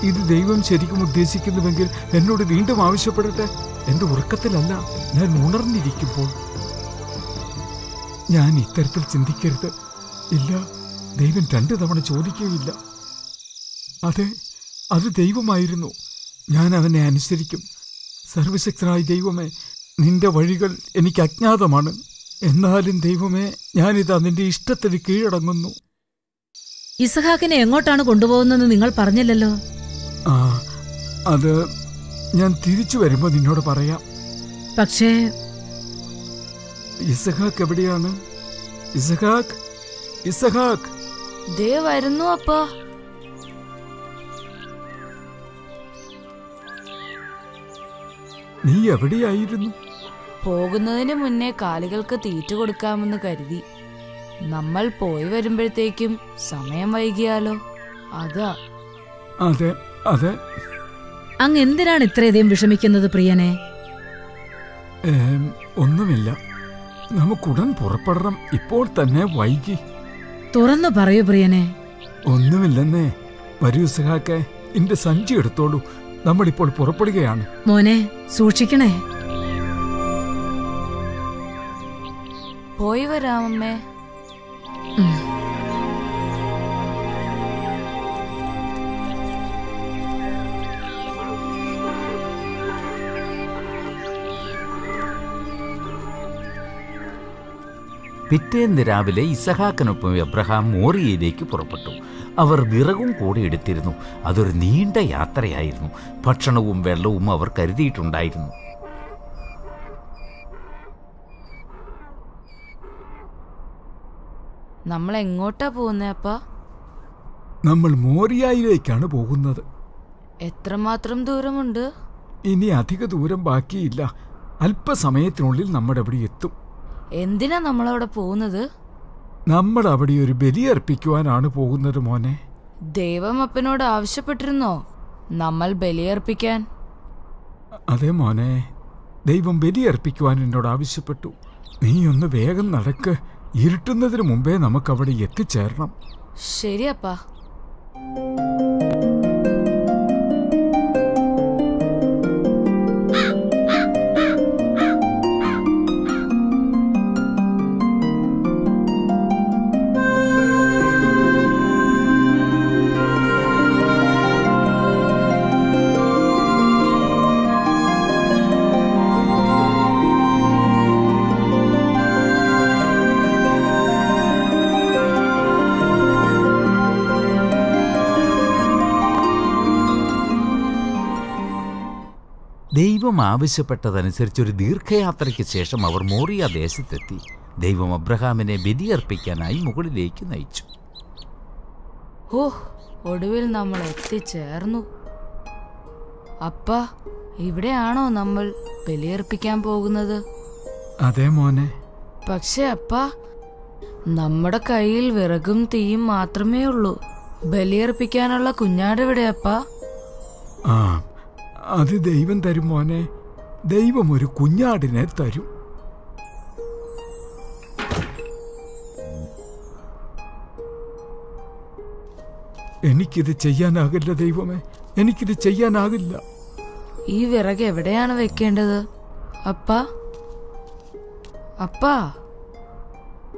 ഇത് ദൈവം ശരിക്കും ഉദ്ദേശിക്കുന്നുവെങ്കിൽ എന്നോട് വീണ്ടും ആവശ്യപ്പെടട്ടെ? എന്റെ ഉറക്കത്തിലല്ല ഞാൻ ഉണർന്നിരിക്കുമ്പോൾ. ഞാൻ ഇത്തരത്തിൽ ചിന്തിക്കരുത്. ഇല്ല ദൈവം രണ്ടു തവണ ചോദിക്കുകയില്ല. അതെ അത് ദൈവമായിരുന്നു. ഞാൻ അവനെ അനുസരിക്കും. സർവശക്തനായ ദൈവമേ നിന്റെ വഴികൾ എനിക്ക് അജ്ഞാതമാണ്. എന്നാലും ദൈവമേ ഞാനിതാ നിന്റെ ഇഷ്ടത്തിന് കീഴടങ്ങുന്നു. ഇസഹാക്കിനെ എങ്ങോട്ടാണ് കൊണ്ടുപോകുന്നതെന്ന് നിങ്ങൾ പറഞ്ഞില്ലല്ലോ? ആ അത് ഞാൻ തിരിച്ചു വരുമ്പോൾ നിന്നോട് പറയാം. പക്ഷേ ഇസഹാക്ക് എവിടെയാണ്? ഇസഹാക്ക്? ഇസഹാക്ക്? ദേ വരുന്നു അപ്പാ. നീ എവിടെയായിരുന്നു? പോകുന്നതിന് മുന്നേ കാലുകൾക്ക് തീറ്റ കൊടുക്കാമെന്ന് കരുതി. നമ്മൾ പോയി വരുമ്പോഴത്തേക്കും സമയം വൈകിയാലോ? അതാ. അതെ അതെ. അങ്ങ് എന്തിനാണ് ഇത്രയധികം വിഷമിക്കുന്നത് പ്രിയനെ? ഒന്നുമില്ല. നമുക്കുടൻ പുറപ്പെടണം. ഇപ്പോൾ തന്നെ വൈകി. തുറന്നു പറയൂ പ്രിയനെ. ഒന്നുമില്ലെന്നേ. വരൂ സഹാക്കെ എന്റെ സഞ്ചി എടുത്തോളൂ. നമ്മളിപ്പോൾ പുറപ്പെടുകയാണ്. മോനെ സൂക്ഷിക്കണേ. പോയി വരാമമ്മേ പിറ്റേന്ന് രാവിലെ ഇസഹാക്കിനൊപ്പം എബ്രഹാം മോറിയയിലേക്ക് പുറപ്പെട്ടു. അവർ വിറകും കൂടെ എടുത്തിരുന്നു. അതൊരു നീണ്ട യാത്രയായിരുന്നു. ഭക്ഷണവും വെള്ളവും അവർ കരുതിയിട്ടുണ്ടായിരുന്നു. നമ്മൾ എങ്ങോട്ടാ പോകുന്നേ അപ്പ? നമ്മൾ മോറിയായിലേക്കാണ് പോകുന്നത്. എത്രമാത്രം ദൂരമുണ്ട്? ഇനി അധിക ദൂരം ബാക്കിയില്ല. അല്പസമയത്തിനുള്ളിൽ നമ്മുടെ അവിടെ എത്തും. എന്തിനാ നമ്മൾ അവിടെ പോകുന്നത്? നമ്മൾ അവിടെ ഒരു ബലിയർപ്പിക്കുവാനാണ് പോകുന്നത് മോനെ. ദൈവം അപ്പനോട് ആവശ്യപ്പെട്ടിരുന്നോ? നമ്മൾ ബലിയർപ്പിക്കാൻ. അതെ മോനെ. ദൈവം ബലിയർപ്പിക്കുവാൻ എന്നോട് ആവശ്യപ്പെട്ടു. നീ ഒന്ന് വേഗം നടക്ക്. ഇരുട്ടുന്നതിന് മുമ്പേ നമുക്കവിടെ എത്തിച്ചേരണം. ശരി ആവശ്യപ്പെട്ടതനുസരിച്ച് ഒരു ദീർഘയാത്രയ്ക്ക് ശേഷം അവർ മോറിയ ദേശത്തെത്തി. ദൈവം അബ്രഹാമിനെ ബലിയർപ്പിക്കാനായി മുകളിലേക്ക് നയിച്ചു. ഓ ഒടുവിൽ നമ്മൾ എത്തിച്ചേർന്നു. അപ്പ ഇവിടെയാണോ നമ്മൾ ബലിയർപ്പിക്കാൻ പോകുന്നത്? അതെ മോനെ. പക്ഷെ അപ്പ നമ്മുടെ കയ്യിൽ വിറകും തീയും മാത്രമേ ഉള്ളൂ. ബലിയർപ്പിക്കാനുള്ള കുഞ്ഞാടെവിടെ അപ്പാ? ആ അത് ദൈവം തരും മോനെ. ദൈവം ഒരു കുഞ്ഞാടിനെ തരും. എനിക്കിത് ചെയ്യാനാകില്ല ദൈവമേ. എനിക്കിത് ചെയ്യാനാകില്ല. ഈ വിറക് എവിടെയാണ് വെക്കേണ്ടത്? അപ്പാ. അപ്പാ.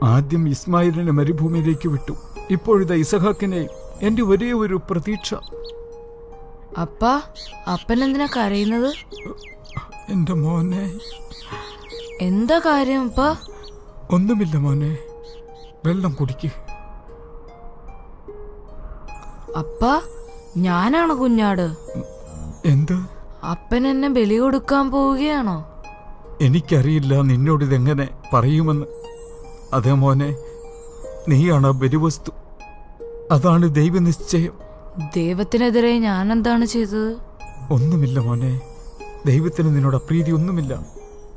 ആദ്യം ഇസ്മായിലിനെ മരുഭൂമിയിലേക്ക് വിട്ടു. ഇപ്പോഴത്തെ ഇസഹാക്കിനെ എന്റെ ഒരേ ഒരു പ്രതീക്ഷ. അപ്പാ അപ്പൻ എന്തിനാ കരയുന്നത്? എന്റെ മോനെ. എന്താ കാര്യം ഇപ്പ ഒന്നുമില്ല മോനെ. വെള്ളം കുടിക്ക്. അപ്പ ഞാനാണ് കുഞ്ഞാട്? എന്ത്? അപ്പൻ എന്നെ ബലി കൊടുക്കാൻ പോവുകയാണോ? എനിക്കറിയില്ല നിന്നോട് ഇതെങ്ങനെ പറയുമെന്ന്. അതേ മോനെ നീയാണ് ബലിവസ്തു. അതാണ് ദൈവനിശ്ചയം. ദൈവത്തിനെതിരെ ഞാൻ എന്താണ് ചെയ്തത്? ഒന്നുമില്ല മോനെ. ദൈവത്തിന് നിന്നോട് അപ്രീതി ഒന്നുമില്ല.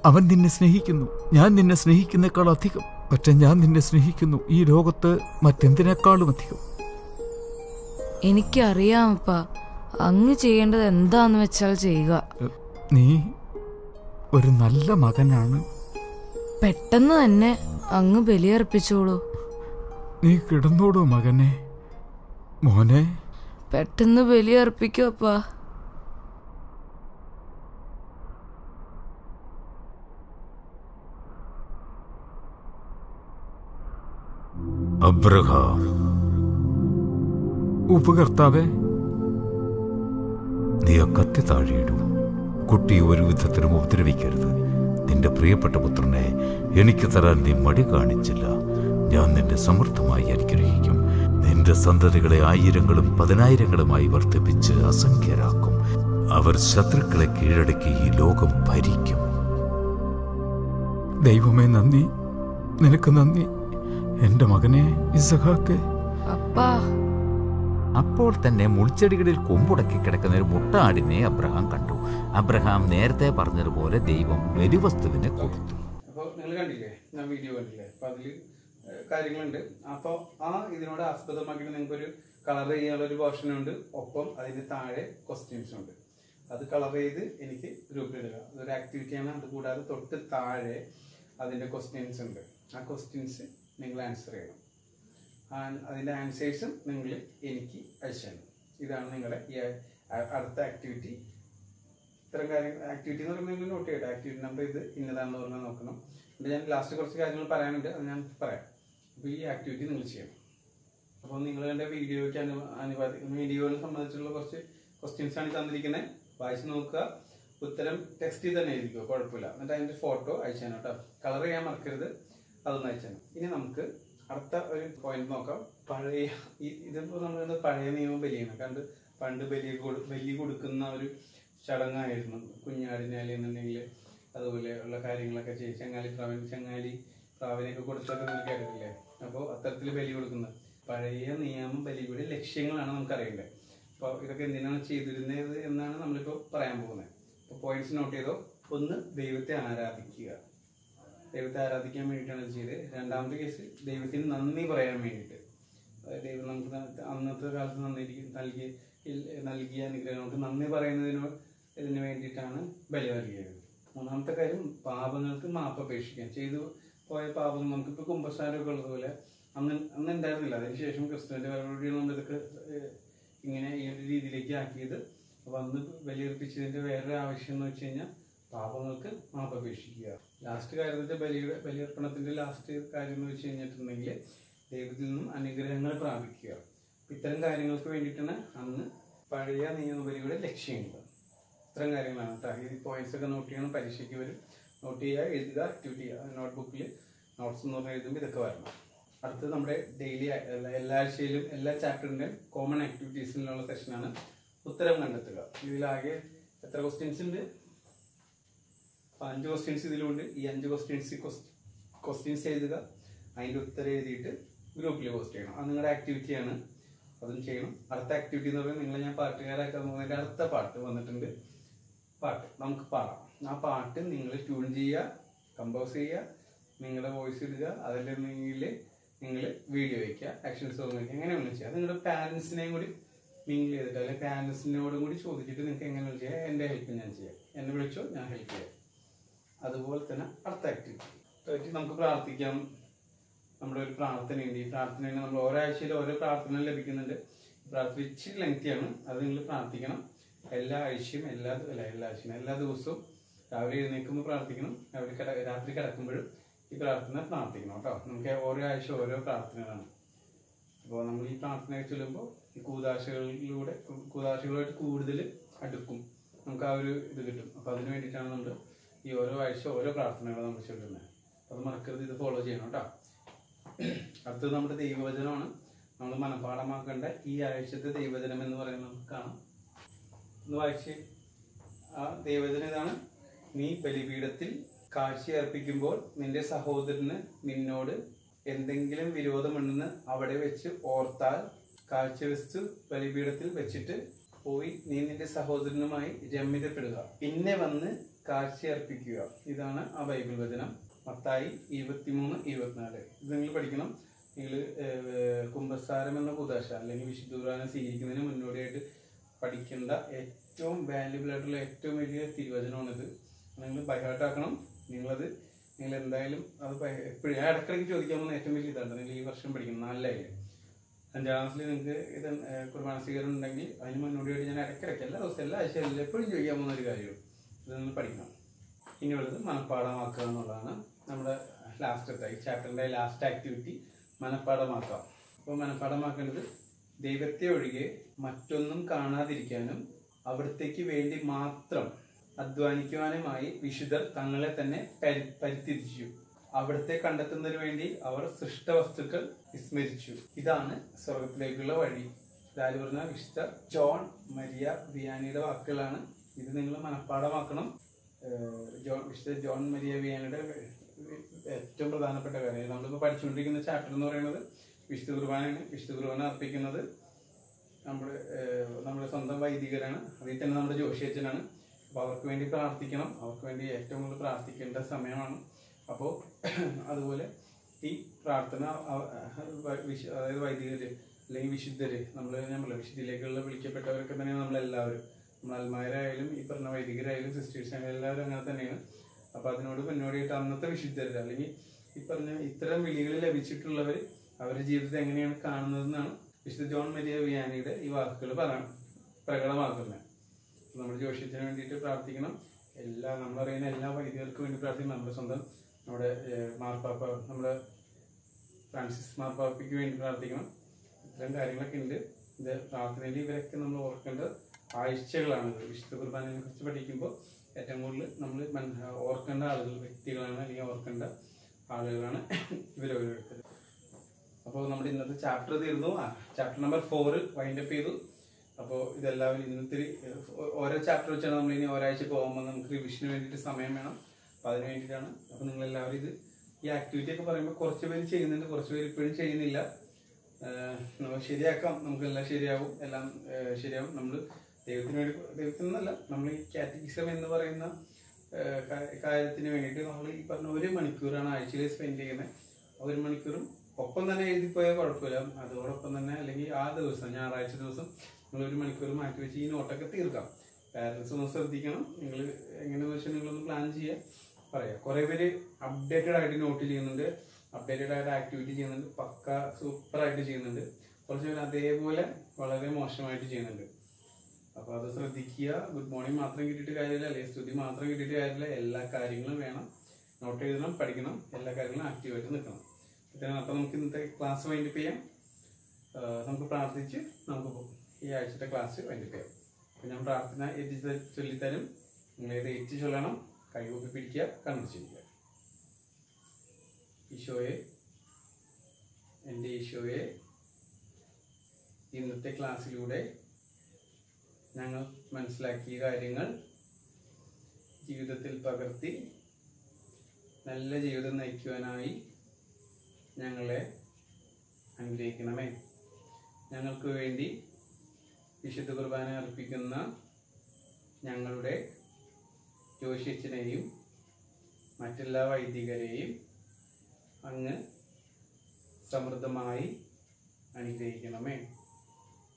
അവൻ നിന്നെ സ്നേഹിക്കുന്നു. ഞാൻ നിന്നെ സ്നേഹിക്കുന്നേക്കാൾ അധികം. പക്ഷെ ഞാൻ നിന്നെ സ്നേഹിക്കുന്നു. ഈ ലോകത്ത് മറ്റെന്തിനേക്കാളും അധികം. എനിക്കറിയാം അപ്പാ. അങ്ങ് ചെയ്യേണ്ടത് എന്താന്ന് വെച്ചാൽ ചെയ്യുക. നീ ഒരു നല്ല മകനാണ്. പെട്ടെന്ന് തന്നെ അങ്ങ് ബലിയർപ്പിച്ചോളൂ. നീ കിടന്നോടൂ മകനെ? മോനെ? പെട്ടെന്ന് ബലിയർപ്പിക്കൂ അപ്പാ. അബ്രഹാം. ഉപകർത്താവേ. നീ ആ കത്തി താഴെയിടൂ. കുട്ടി ഒരു വിധത്തിലും ഉപദ്രവിക്കരുത്. നിന്റെ പ്രിയപ്പെട്ട പുത്രനെ എനിക്ക് തരാൻ നീ മടി കാണിച്ചില്ല. ഞാൻ നിന്നെ സമൃദ്ധമായി അനുഗ്രഹിക്കും. നിന്റെ സന്തതികളെ ആയിരങ്ങളും പതിനായിരങ്ങളുമായി വർദ്ധിപ്പിച്ച് അസംഖ്യരാക്കും. അവർ ശത്രുക്കളെ കീഴടക്കി ഈ ലോകം ഭരിക്കും. ദൈവമേ നന്ദി. നിനക്ക് നന്ദി. എന്റെ മകനെ ഇസഹാക്കെ. അപ്പാ. അപ്പോൾ തന്നെ മുൾച്ചെടികളിൽ കൊമ്പുടക്കി കിടക്കുന്ന ഒരു മുട്ടാടിനെ അബ്രഹാം കണ്ടു. അബ്രഹാം നേരത്തെ പറഞ്ഞതുപോലെ ദൈവം വെടിവസ്തുവിനെ കൊടുത്തു. അപ്പോൾ നിങ്ങൾ കണ്ടില്ലേ? ഞാൻ വീഡിയോ കണ്ടില്ലേ? അപ്പോൾ അതിൽ കാര്യങ്ങളുണ്ട്. അപ്പോൾ ആ ഇതിനോട് ആസ്പദമാക്കിയിട്ട് നിങ്ങൾക്കൊരു കളർ ചെയ്യാനുള്ള ഒരു പോർഷൻ ഉണ്ട്. ഒപ്പം അതിന് താഴെ ക്വസ്റ്റ്യൻസും ഉണ്ട്. അത് കളർ ചെയ്ത് എനിക്ക് ഗ്രൂപ്പിലിടുക അതൊരു ആക്ടിവിറ്റിയാണ് അത് കൂടാതെ തൊട്ട് താഴെ അതിന്റെ ക്വസ്റ്റ്യൻസ് ഉണ്ട്. ആ ക്വസ്റ്റ്യൻസ് നിങ്ങൾ ആൻസർ ചെയ്യണം. അതിന്റെ ആൻസേഴ്സും നിങ്ങൾ എനിക്ക് അയച്ചു ഇതാണ് നിങ്ങളുടെ അടുത്ത ആക്ടിവിറ്റി ഇത്തരം കാര്യങ്ങൾ ആക്ടിവിറ്റി എന്ന് പറയുമ്പോൾ നിങ്ങൾ നോട്ട് ചെയ്യട്ടെ. ആക്ടിവിറ്റി നമ്പർ ഇത് ഇന്നതാണെന്ന് പറഞ്ഞാൽ നോക്കണം. എന്നിട്ട് ഞാൻ ലാസ്റ്റ് കുറച്ച് കാര്യങ്ങൾ പറയാനുണ്ട്. അത് ഞാൻ പറയാം. അപ്പോൾ ഈ ആക്ടിവിറ്റി നിങ്ങൾ ചെയ്യണം. അപ്പോൾ നിങ്ങൾ എന്റെ വീഡിയോയ്ക്ക് അനു അനുവാദി വീഡിയോയെ സംബന്ധിച്ചുള്ള കുറച്ച് ക്വസ്റ്റ്യൻസ് ആണ് തന്നിരിക്കുന്നത്. വായിച്ച് നോക്കുക. ഉത്തരം ടെക്സ്റ്റിൽ തന്നെ എഴുതിക്കുക കുഴപ്പമില്ല. എന്നിട്ട് അതിന്റെ ഫോട്ടോ അയച്ചു തന്നെ കേട്ടോ. കളർ ചെയ്യാൻ മറക്കരുത്. അതൊന്ന് അയച്ചാൽ ഇനി നമുക്ക് അടുത്ത ഒരു പോയിന്റ് നോക്കാം. പഴയ ഇതിപ്പോ നമ്മൾ പഴയ നിയമം ബലിയാണ്. കണ്ട് പണ്ട് ബലി ബലി കൊടുക്കുന്ന ഒരു ചടങ്ങായിരുന്നു. കുഞ്ഞാടിനെ അല്ലെന്നുണ്ടെങ്കിൽ അതുപോലെ ഉള്ള കാര്യങ്ങളൊക്കെ ചെയ്ത് ചങ്ങാലി പ്രാവൻ ചങ്ങാലി പ്രാവിനെയൊക്കെ കൊടുത്തൊക്കെ നിങ്ങൾ കേട്ടിട്ടില്ലേ? അപ്പോൾ അത്തരത്തിൽ ബലി കൊടുക്കുന്നത്. പഴയ നിയമം ബലിയുടെ ലക്ഷ്യങ്ങളാണ് നമുക്കറിയേണ്ടത്. അപ്പോൾ ഇതൊക്കെ എന്തിനാണ് ചെയ്തിരുന്നത് എന്നാണ് നമ്മളിപ്പോൾ പറയാൻ പോകുന്നത്. അപ്പോൾ പോയിന്റ്സ് നോട്ട് ചെയ്തോ? ഒന്ന് ദൈവത്തെ ആരാധിക്കുക. ദൈവത്തെ ആരാധിക്കാൻ വേണ്ടിയിട്ടാണ് ഇത് ചെയ്തത്. രണ്ടാമത്തെ കേസ് ദൈവത്തിന് നന്ദി പറയാൻ വേണ്ടിയിട്ട്. ദൈവം നമുക്ക് അന്നത്തെ കാലത്ത് നന്ദി നൽകി നൽകിയ അനുഗ്രഹം നമുക്ക് നന്ദി പറയുന്നതിന് ഇതിന് വേണ്ടിയിട്ടാണ് ബലി നൽകിയത് മൂന്നാമത്തെ കാര്യം പാപങ്ങൾക്ക് മാപ്പ് അപേക്ഷിക്കാൻ. ചെയ്തു പോയ പാപം നമുക്കിപ്പോൾ കുംഭസാരമൊക്കെ ഉള്ളതുപോലെ അന്ന് അന്ന് ഉണ്ടായിരുന്നില്ല. അതിനുശേഷം ക്രിസ്തുവിന്റെ വരവോടെയാണ് നമ്മളിതൊക്കെ ഇങ്ങനെ ഈ ഒരു രീതിയിലേക്ക് ആക്കിയത്. അപ്പൊ അന്ന് ബലിയർപ്പിച്ചതിന്റെ വേറൊരു ആവശ്യം എന്ന് വെച്ച് കഴിഞ്ഞാൽ പാപങ്ങൾക്ക് മാപ്പ് അപേക്ഷിക്കുക. ലാസ്റ്റ് കാര്യത്തിൽ ബലിയുടെ ബലിയർപ്പണത്തിന്റെ ലാസ്റ്റ് കാര്യം എന്ന് വെച്ച് കഴിഞ്ഞിട്ടുണ്ടെങ്കിൽ ദൈവത്തിൽ നിന്നും അനുഗ്രഹങ്ങൾ പ്രാപിക്കുക. ഇത്തരം കാര്യങ്ങൾക്ക് വേണ്ടിയിട്ടാണ് അന്ന് പഴയ നിയമബലിയുടെ ലക്ഷ്യങ്ങൾ ഇത്തരം കാര്യങ്ങളാണ് കേട്ടോ. ഈ പോയിന്റ്സ് ഒക്കെ നോട്ട് ചെയ്യണം. പരീക്ഷയ്ക്ക് വരും. നോട്ട് ചെയ്യുക എഴുതുക ആക്ടിവിറ്റി ചെയ്യുക. നോട്ട് ബുക്കിൽ നോട്ട്സ് എന്ന് പറഞ്ഞ് എഴുതുമ്പോൾ ഇതൊക്കെ വരണം. അടുത്തത് നമ്മുടെ ഡെയിലി എല്ലാ ആഴ്ചയിലും എല്ലാ ചാപ്റ്ററിന്റെയും കോമൺ ആക്ടിവിറ്റീസിലുള്ള സെഷനാണ് ഉത്തരം കണ്ടെത്തുക. ഇതിലാകെ എത്ര ക്വസ്റ്റ്യൻസ് ഉണ്ട്? അപ്പൊ അഞ്ച് ക്വസ്റ്റ്യൻസ് ഇതിലുണ്ട്. ഈ അഞ്ച് ക്വസ്റ്റ്യൻസ് ക്വസ്റ്റ്യൻസ് എഴുതുക. അതിന്റെ ഉത്തരം എഴുതിയിട്ട് ഗ്രൂപ്പിൽ പോസ്റ്റ് ചെയ്യണം. അത് നിങ്ങളുടെ ആക്ടിവിറ്റിയാണ് അതും ചെയ്യണം. അടുത്ത ആക്ടിവിറ്റി എന്ന് പറയുന്നത് നിങ്ങളെ ഞാൻ പാട്ടുകാരാക്കാൻ പോകുന്നതിന്റെ അടുത്ത പാട്ട് വന്നിട്ടുണ്ട്. പാട്ട്. നമുക്ക് പാടാം. ആ പാട്ട് നിങ്ങൾ ട്യൂൺ ചെയ്യുക കമ്പോസ് ചെയ്യുക നിങ്ങളുടെ വോയിസ് ഇടുക അതിലെങ്കിൽ നിങ്ങൾ വീഡിയോ വയ്ക്കുക ആക്ഷൻ സോങ് വയ്ക്കുക എങ്ങനെ ഒന്നും ചെയ്യുക നിങ്ങളുടെ പാരൻസിനെയും കൂടി മിങ്കിൾ ചെയ്തിട്ട് അല്ലെങ്കിൽ പാരൻസിനോടും കൂടി ചോദിച്ചിട്ട് നിങ്ങൾക്ക് എങ്ങനെ ചെയ്യാം. എന്റെ ഹെൽപ്പ് ഞാൻ ചെയ്യാം. എന്നെ വിളിച്ചോ ഞാൻ ഹെൽപ്പ് ചെയ്യാം. അതുപോലെ തന്നെ അടുത്ത ആക്ടിവിറ്റി നമുക്ക് പ്രാർത്ഥിക്കാം. നമ്മുടെ ഒരു പ്രാർത്ഥനയുണ്ട് ഈ പ്രാർത്ഥന നമ്മൾ ഒരാഴ്ചയിൽ ഓരോ പ്രാർത്ഥന ലഭിക്കുന്നുണ്ട്. പ്രാർത്ഥന ഇച്ചിരി ലെങ്തിയാണ് അത് നിങ്ങൾ പ്രാർത്ഥിക്കണം. എല്ലാ ആഴ്ചയും എല്ലാ അല്ല എല്ലാ ആഴ്ചയും എല്ലാ ദിവസവും രാവിലെ എഴുന്നേൽക്കുമ്പോൾ പ്രാർത്ഥിക്കണം. രാവിലെ കിട രാത്രി കിടക്കുമ്പോഴും ഈ പ്രാർത്ഥന പ്രാർത്ഥിക്കണം കേട്ടോ. നമുക്ക് ഓരോ ആഴ്ച ഓരോ പ്രാർത്ഥനകളാണ്. അപ്പോൾ നമ്മൾ ഈ പ്രാർത്ഥന ചൊല്ലുമ്പോൾ ഈ കൂതാശകളിലൂടെ കൂതാശകളുമായിട്ട് കൂടുതൽ അടുക്കും. നമുക്ക് ആ ഒരു ഇത് കിട്ടും. അപ്പോൾ അതിന് വേണ്ടിയിട്ടാണ് നമ്മൾ ഈ ഓരോ ആഴ്ച ഓരോ പ്രാർത്ഥനകളും നമ്മൾ ചൊല്ലുന്നത് അത് മറക്കരുത് ഇത് ഫോളോ ചെയ്യണം കേട്ടോ. അടുത്തത് നമ്മുടെ ദൈവവചനമാണ്. നമ്മൾ മനഃപാഠമാക്കേണ്ട ഈ ആഴ്ചത്തെ ദൈവവചനം എന്ന് പറയുന്നത് നമുക്ക് കാണാം. ഒന്ന് വായിച്ച്. ആ ദൈവവചനം ഇതാണ്. നീ ബലിപീഠത്തിൽ കാഴ്ചയർപ്പിക്കുമ്പോൾ നിന്റെ സഹോദരന് നിന്നോട് എന്തെങ്കിലും വിരോധമുണ്ടെന്ന് അവിടെ വെച്ച് ഓർത്താൽ കാഴ്ച കാഴ്ചവസ്തു ബലിപീഠത്തിൽ വെച്ചിട്ട് പോയി നീ നിന്റെ സഹോദരനുമായി രമ്യതപ്പെടുക. പിന്നെ വന്ന് കാഴ്ചയർപ്പിക്കുക. ഇതാണ് ആ ബൈബിൾ വചനം. മത്തായി ഇരുപത്തിമൂന്ന് ഇരുപത്തിനാല്. ഇത് നിങ്ങൾ പഠിക്കണം. നിങ്ങൾ കുംഭസാരം എന്ന പുതാശ അല്ലെങ്കിൽ വിശുദ്ധ ഖുർആനെ സ്വീകരിക്കുന്നതിന് മുന്നോടിയായിട്ട് പഠിക്കേണ്ട ഏറ്റവും വാല്യുബിൾ ആയിട്ടുള്ള ഏറ്റവും വലിയ തിരുവചനമാണിത്. നിങ്ങൾ ബൈഹാട്ടാക്കണം നിങ്ങളത് നിങ്ങൾ എന്തായാലും അത് എപ്പോഴും ഇടക്കിടയ്ക്ക് ചോദിക്കാൻ പോകുന്ന ഏറ്റവും വലിയ ഇതാണ്. നിങ്ങൾ ഈ വർഷം പഠിക്കണം. നല്ലതായി അഞ്ചാം ക്ലാസ്സിൽ നിങ്ങൾക്ക് ഇത് കുർബാന സ്വീകരണം ഉണ്ടെങ്കിൽ അതിന് മുന്നോടിയായിട്ട് ഞാൻ ഇടയ്ക്കിടയ്ക്ക് എല്ലാ ദിവസവും എല്ലാ ആഴ്ചയിലും എപ്പോഴും ചോദിക്കാൻ പോകുന്ന ഒരു കാര്യം ഇത് പഠിക്കണം. ഇനിയുള്ളത് മനഃപ്പാഠമാക്കുക എന്നുള്ളതാണ് നമ്മുടെ ലാസ്റ്റത്തെ ഈ ചാപ്റ്ററിന്റെ ലാസ്റ്റ് ആക്ടിവിറ്റി മനഃപ്പാഠമാക്കാം അപ്പോൾ മനഃപ്പാഠമാക്കേണ്ടത് ദൈവത്തെ ഒഴികെ മറ്റൊന്നും കാണാതിരിക്കാനും അവിടത്തേക്ക് വേണ്ടി മാത്രം അധ്വാനിക്കുവാനുമായി വിശുദ്ധർ തങ്ങളെ തന്നെ പരി പരിത്യജിച്ചു. അവിടത്തെ കണ്ടെത്തുന്നതിന് വേണ്ടി അവർ സൃഷ്ട വസ്തുക്കൾ വിസ്മരിച്ചു. ഇതാണ് സ്വർഗത്തിലേക്കുള്ള വഴി. ഇതാര് പറഞ്ഞ വിശുദ്ധ ജോൺ മരിയ ബിയാനിയുടെ വാക്കുകളാണ് ഇത് നിങ്ങൾ മനഃപ്പാടമാക്കണം ഏഹ് ജോൺ വിശുദ്ധ ജോൺ മരിയ വിയാനിയുടെ ഏറ്റവും പ്രധാനപ്പെട്ട കാര്യം. നമ്മളിപ്പോൾ പഠിച്ചുകൊണ്ടിരിക്കുന്ന ചാപ്റ്റർ എന്ന് പറയുന്നത് വിശുദ്ധ കുർബാനയാണ്. വിശുദ്ധ കുർബാന അർപ്പിക്കുന്നത് നമ്മുടെ നമ്മുടെ സ്വന്തം വൈദികരാണ്. അതിൽ തന്നെ നമ്മുടെ ജോഷിയച്ഛനാണ് അപ്പോൾ അവർക്ക് വേണ്ടി പ്രാർത്ഥിക്കണം. അവർക്ക് വേണ്ടി ഏറ്റവും കൂടുതൽ പ്രാർത്ഥിക്കേണ്ട സമയമാണ്. അപ്പോൾ അതുപോലെ ഈ പ്രാർത്ഥന അതായത് വൈദികർ അല്ലെങ്കിൽ വിശുദ്ധര് നമ്മൾ നമ്മളെ വിശുദ്ധിയിലേക്കുള്ള വിളിക്കപ്പെട്ടവരൊക്കെ തന്നെയാണ് നമ്മളെല്ലാവരും. നമ്മൾ അൽമാരായാലും ഈ പറഞ്ഞ വൈദികരായാലും സിസ്റ്റേഴ്സ് ആയാലും എല്ലാവരും അങ്ങനെ തന്നെയാണ്. അപ്പോൾ അതിനോട് മുന്നോടിയായിട്ട് അന്നത്തെ വിശുദ്ധർ അല്ലെങ്കിൽ ഈ പറഞ്ഞ ഇത്തരം വിളികൾ ലഭിച്ചിട്ടുള്ളവർ അവരുടെ ജീവിതത്തെ എങ്ങനെയാണ് കാണുന്നതെന്നാണ് വിശുദ്ധ ജോൺ മരിയ വിയാനിയുടെ ഈ വാക്കുകൾ പറയണം. പ്രകടമാക്കുന്നത് നമ്മൾ ജോഷ്യത്തിന് വേണ്ടിയിട്ട് പ്രാർത്ഥിക്കണം. എല്ലാ നമ്മളറിയുന്ന എല്ലാ വൈദികർക്കും വേണ്ടി പ്രാർത്ഥിക്കണം. നമ്മുടെ സ്വന്തം നമ്മുടെ മാർപ്പാപ്പ നമ്മുടെ ഫ്രാൻസിസ് മാർപ്പാപ്പയ്ക്ക് വേണ്ടി പ്രാർത്ഥിക്കണം. ഇത്തരം കാര്യങ്ങളൊക്കെ ഉണ്ട്. ഇത് പ്രാർത്ഥനയിൽ ഇവരൊക്കെ നമ്മൾ ഓർക്കേണ്ട ആഴ്ചകളാണ് ഇത്. വിശുദ്ധ കുർബാനയെ കുറിച്ച് പഠിക്കുമ്പോൾ ഏറ്റവും കൂടുതൽ നമ്മൾ ഓർക്കേണ്ട ആളുകൾ വ്യക്തികളാണ് അല്ലെങ്കിൽ ഓർക്കേണ്ട ആളുകളാണ് ഇവരോരോരുത്തർ അപ്പോൾ നമ്മുടെ ഇന്നത്തെ ചാപ്റ്റർ തീർന്നു. ചാപ്റ്റർ നമ്പർ ഫോർ വൈൻഡപ്പ് ചെയ്തു. അപ്പോൾ ഇതെല്ലാവരും ഇന്നത്തെ ഓരോ ചാപ്റ്റർ വെച്ചാണ് നമ്മൾ ഇനി ഒരാഴ്ച പോകുമ്പോൾ നമുക്ക് റിവിഷന് വേണ്ടിയിട്ട് സമയം വേണം. അപ്പോൾ അതിന് വേണ്ടിയിട്ടാണ്. അപ്പോൾ നിങ്ങളെല്ലാവരും ഇത് ഈ ആക്ടിവിറ്റി ഒക്കെ പറയുമ്പോൾ കുറച്ച് പേര് ചെയ്യുന്നുണ്ട് കുറച്ച് പേര് ഇപ്പോഴും ചെയ്യുന്നില്ല. നമുക്ക് ശരിയാക്കാം. നമുക്കെല്ലാം ശരിയാവും. എല്ലാം ശരിയാവും. നമ്മൾ ദൈവത്തിന് വേണ്ടി ദൈവത്തിനല്ല നമ്മൾ ഈ കാറ്റഗിസം എന്ന് പറയുന്ന കാര്യത്തിന് വേണ്ടിയിട്ട് നമ്മൾ ഈ പറഞ്ഞ ഒരു മണിക്കൂറാണ് ആഴ്ചയിൽ സ്പെൻഡ് ചെയ്യുന്നത്. ഒരു മണിക്കൂറും ഒപ്പം തന്നെ എഴുതി പോയാൽ കുഴപ്പമില്ല. അതോടൊപ്പം തന്നെ അല്ലെങ്കിൽ ആ ദിവസം ഞായറാഴ്ച ദിവസം നിങ്ങൾ ഒരു മണിക്കൂർ മാറ്റി വെച്ച് ഈ നോട്ടൊക്കെ തീർക്കാം. പാരൻസ് ഒന്ന് ശ്രദ്ധിക്കണം. നിങ്ങൾ എങ്ങനെയാണെന്ന് വെച്ചാൽ നിങ്ങളൊന്ന് പ്ലാൻ ചെയ്യുക. പറയാം. കുറേ പേര് അപ്ഡേറ്റഡ് ആയിട്ട് നോട്ട് ചെയ്യുന്നുണ്ട്. അപ്ഡേറ്റഡ് ആയിട്ട് ആക്ടിവിറ്റി ചെയ്യുന്നുണ്ട്. പക്ക സൂപ്പറായിട്ട് ചെയ്യുന്നുണ്ട്. കുറച്ച് പേര് അതേപോലെ വളരെ മോശമായിട്ട് ചെയ്യുന്നുണ്ട്. അപ്പോൾ അത് ശ്രദ്ധിക്കുക. ഗുഡ് മോർണിംഗ് മാത്രം കിട്ടിയിട്ട് കാര്യമില്ല. അല്ലെങ്കിൽ സ്തുതി മാത്രം കിട്ടിയിട്ട് കാര്യമില്ല. എല്ലാ കാര്യങ്ങളും വേണം. നോട്ട് എഴുതണം പഠിക്കണം. എല്ലാ കാര്യങ്ങളും ആക്റ്റീവായിട്ട് നിൽക്കണം. അപ്പോൾ നമുക്ക് ഇന്നത്തെ ക്ലാസ് വൈൻഡപ്പ് ചെയ്യാം. നമുക്ക് പ്രാർത്ഥിച്ച് നമുക്ക് ഈ ആഴ്ചത്തെ ക്ലാസ് വൈൻഡപ്പ് ചെയ്യാം. അപ്പോൾ ഞാൻ പ്രാർത്ഥന എത്തി ചൊല്ലിത്തരും. ഇത് ഏറ്റ് ചൊല്ലണം. കൈകൂപ്പി പിടിക്കുക കണ്ണു ചെയ്യുക ഈശോയെ എന്റെ ഈശോയെ ഇന്നത്തെ ക്ലാസ്സിലൂടെ ഞങ്ങൾ മനസ്സിലാക്കിയ കാര്യങ്ങൾ ജീവിതത്തിൽ പകർത്തി നല്ല ജീവിതം നയിക്കുവാനായി ഞങ്ങളെ അനുഗ്രഹിക്കണമേ. ഞങ്ങൾക്ക് വേണ്ടി വിശുദ്ധ കുർബാന അർപ്പിക്കുന്ന ഞങ്ങളുടെ ജോഷിച്ചനെയും മറ്റെല്ലാ വൈദികരെയും അങ്ങ് സമൃദ്ധമായി അനുഗ്രഹിക്കണമേ.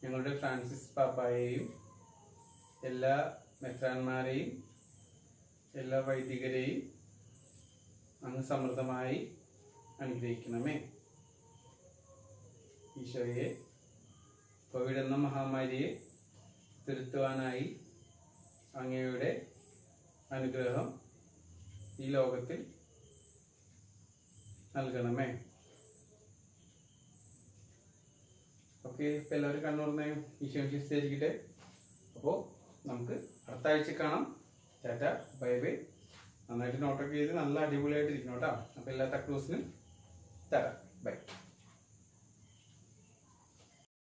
ഞങ്ങളുടെ ഫ്രാൻസിസ് പാപ്പായെയും എല്ലാ മെത്രാന്മാരെയും എല്ലാ വൈദികരെയും അങ്ങ് സമൃദ്ധമായി അനുഗ്രഹിക്കണമേ. ഈശോയെ കോവിഡ് എന്ന മഹാമാരിയെ തിരുത്തുവാനായി അങ്ങയുടെ അനുഗ്രഹം ഈ ലോകത്തിൽ നൽകണമേ. ഓക്കെ ഇപ്പം എല്ലാവരും കണ്ണൂർന്നേ ഈശോ വിശ്വസിച്ചിരിക്കട്ടെ. അപ്പോൾ നമുക്ക് അടുത്ത ആഴ്ച കാണാം. Ta-ta bye bye. നന്നായിട്ട് നോട്ടൊക്കെ ചെയ്ത് നല്ല അടിപൊളിയായിട്ട് ഇരിക്കണം കേട്ടോ. അപ്പോൾ എല്ലാ തക്ലൂസിനും ടാറ്റ ബൈ.